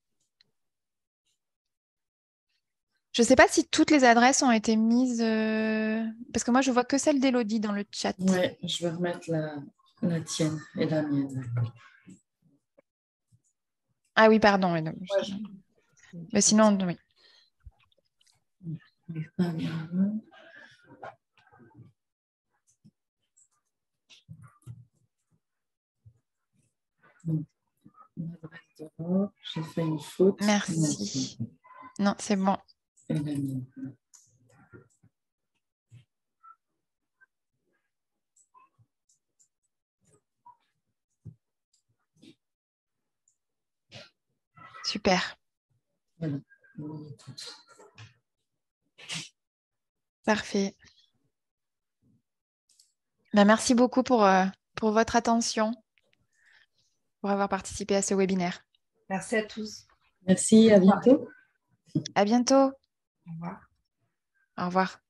[SPEAKER 2] Je ne sais pas si toutes les adresses ont été mises, euh, parce que moi, je vois que celle d'Elodie dans le chat.
[SPEAKER 1] Ouais, je vais remettre la, la tienne et la mienne.
[SPEAKER 2] Ah oui, pardon. oui,
[SPEAKER 3] Ouais, je-
[SPEAKER 2] Mais sinon, oui.
[SPEAKER 1] J'ai fait une faute.
[SPEAKER 2] Merci. Non, c'est bon. Super.
[SPEAKER 1] Voilà.
[SPEAKER 2] Parfait. Ben, merci beaucoup pour, euh, pour votre attention, pour avoir participé à ce webinaire.
[SPEAKER 3] Merci à tous.
[SPEAKER 1] Merci, à bientôt.
[SPEAKER 2] À bientôt.
[SPEAKER 3] Au revoir.
[SPEAKER 2] Au revoir.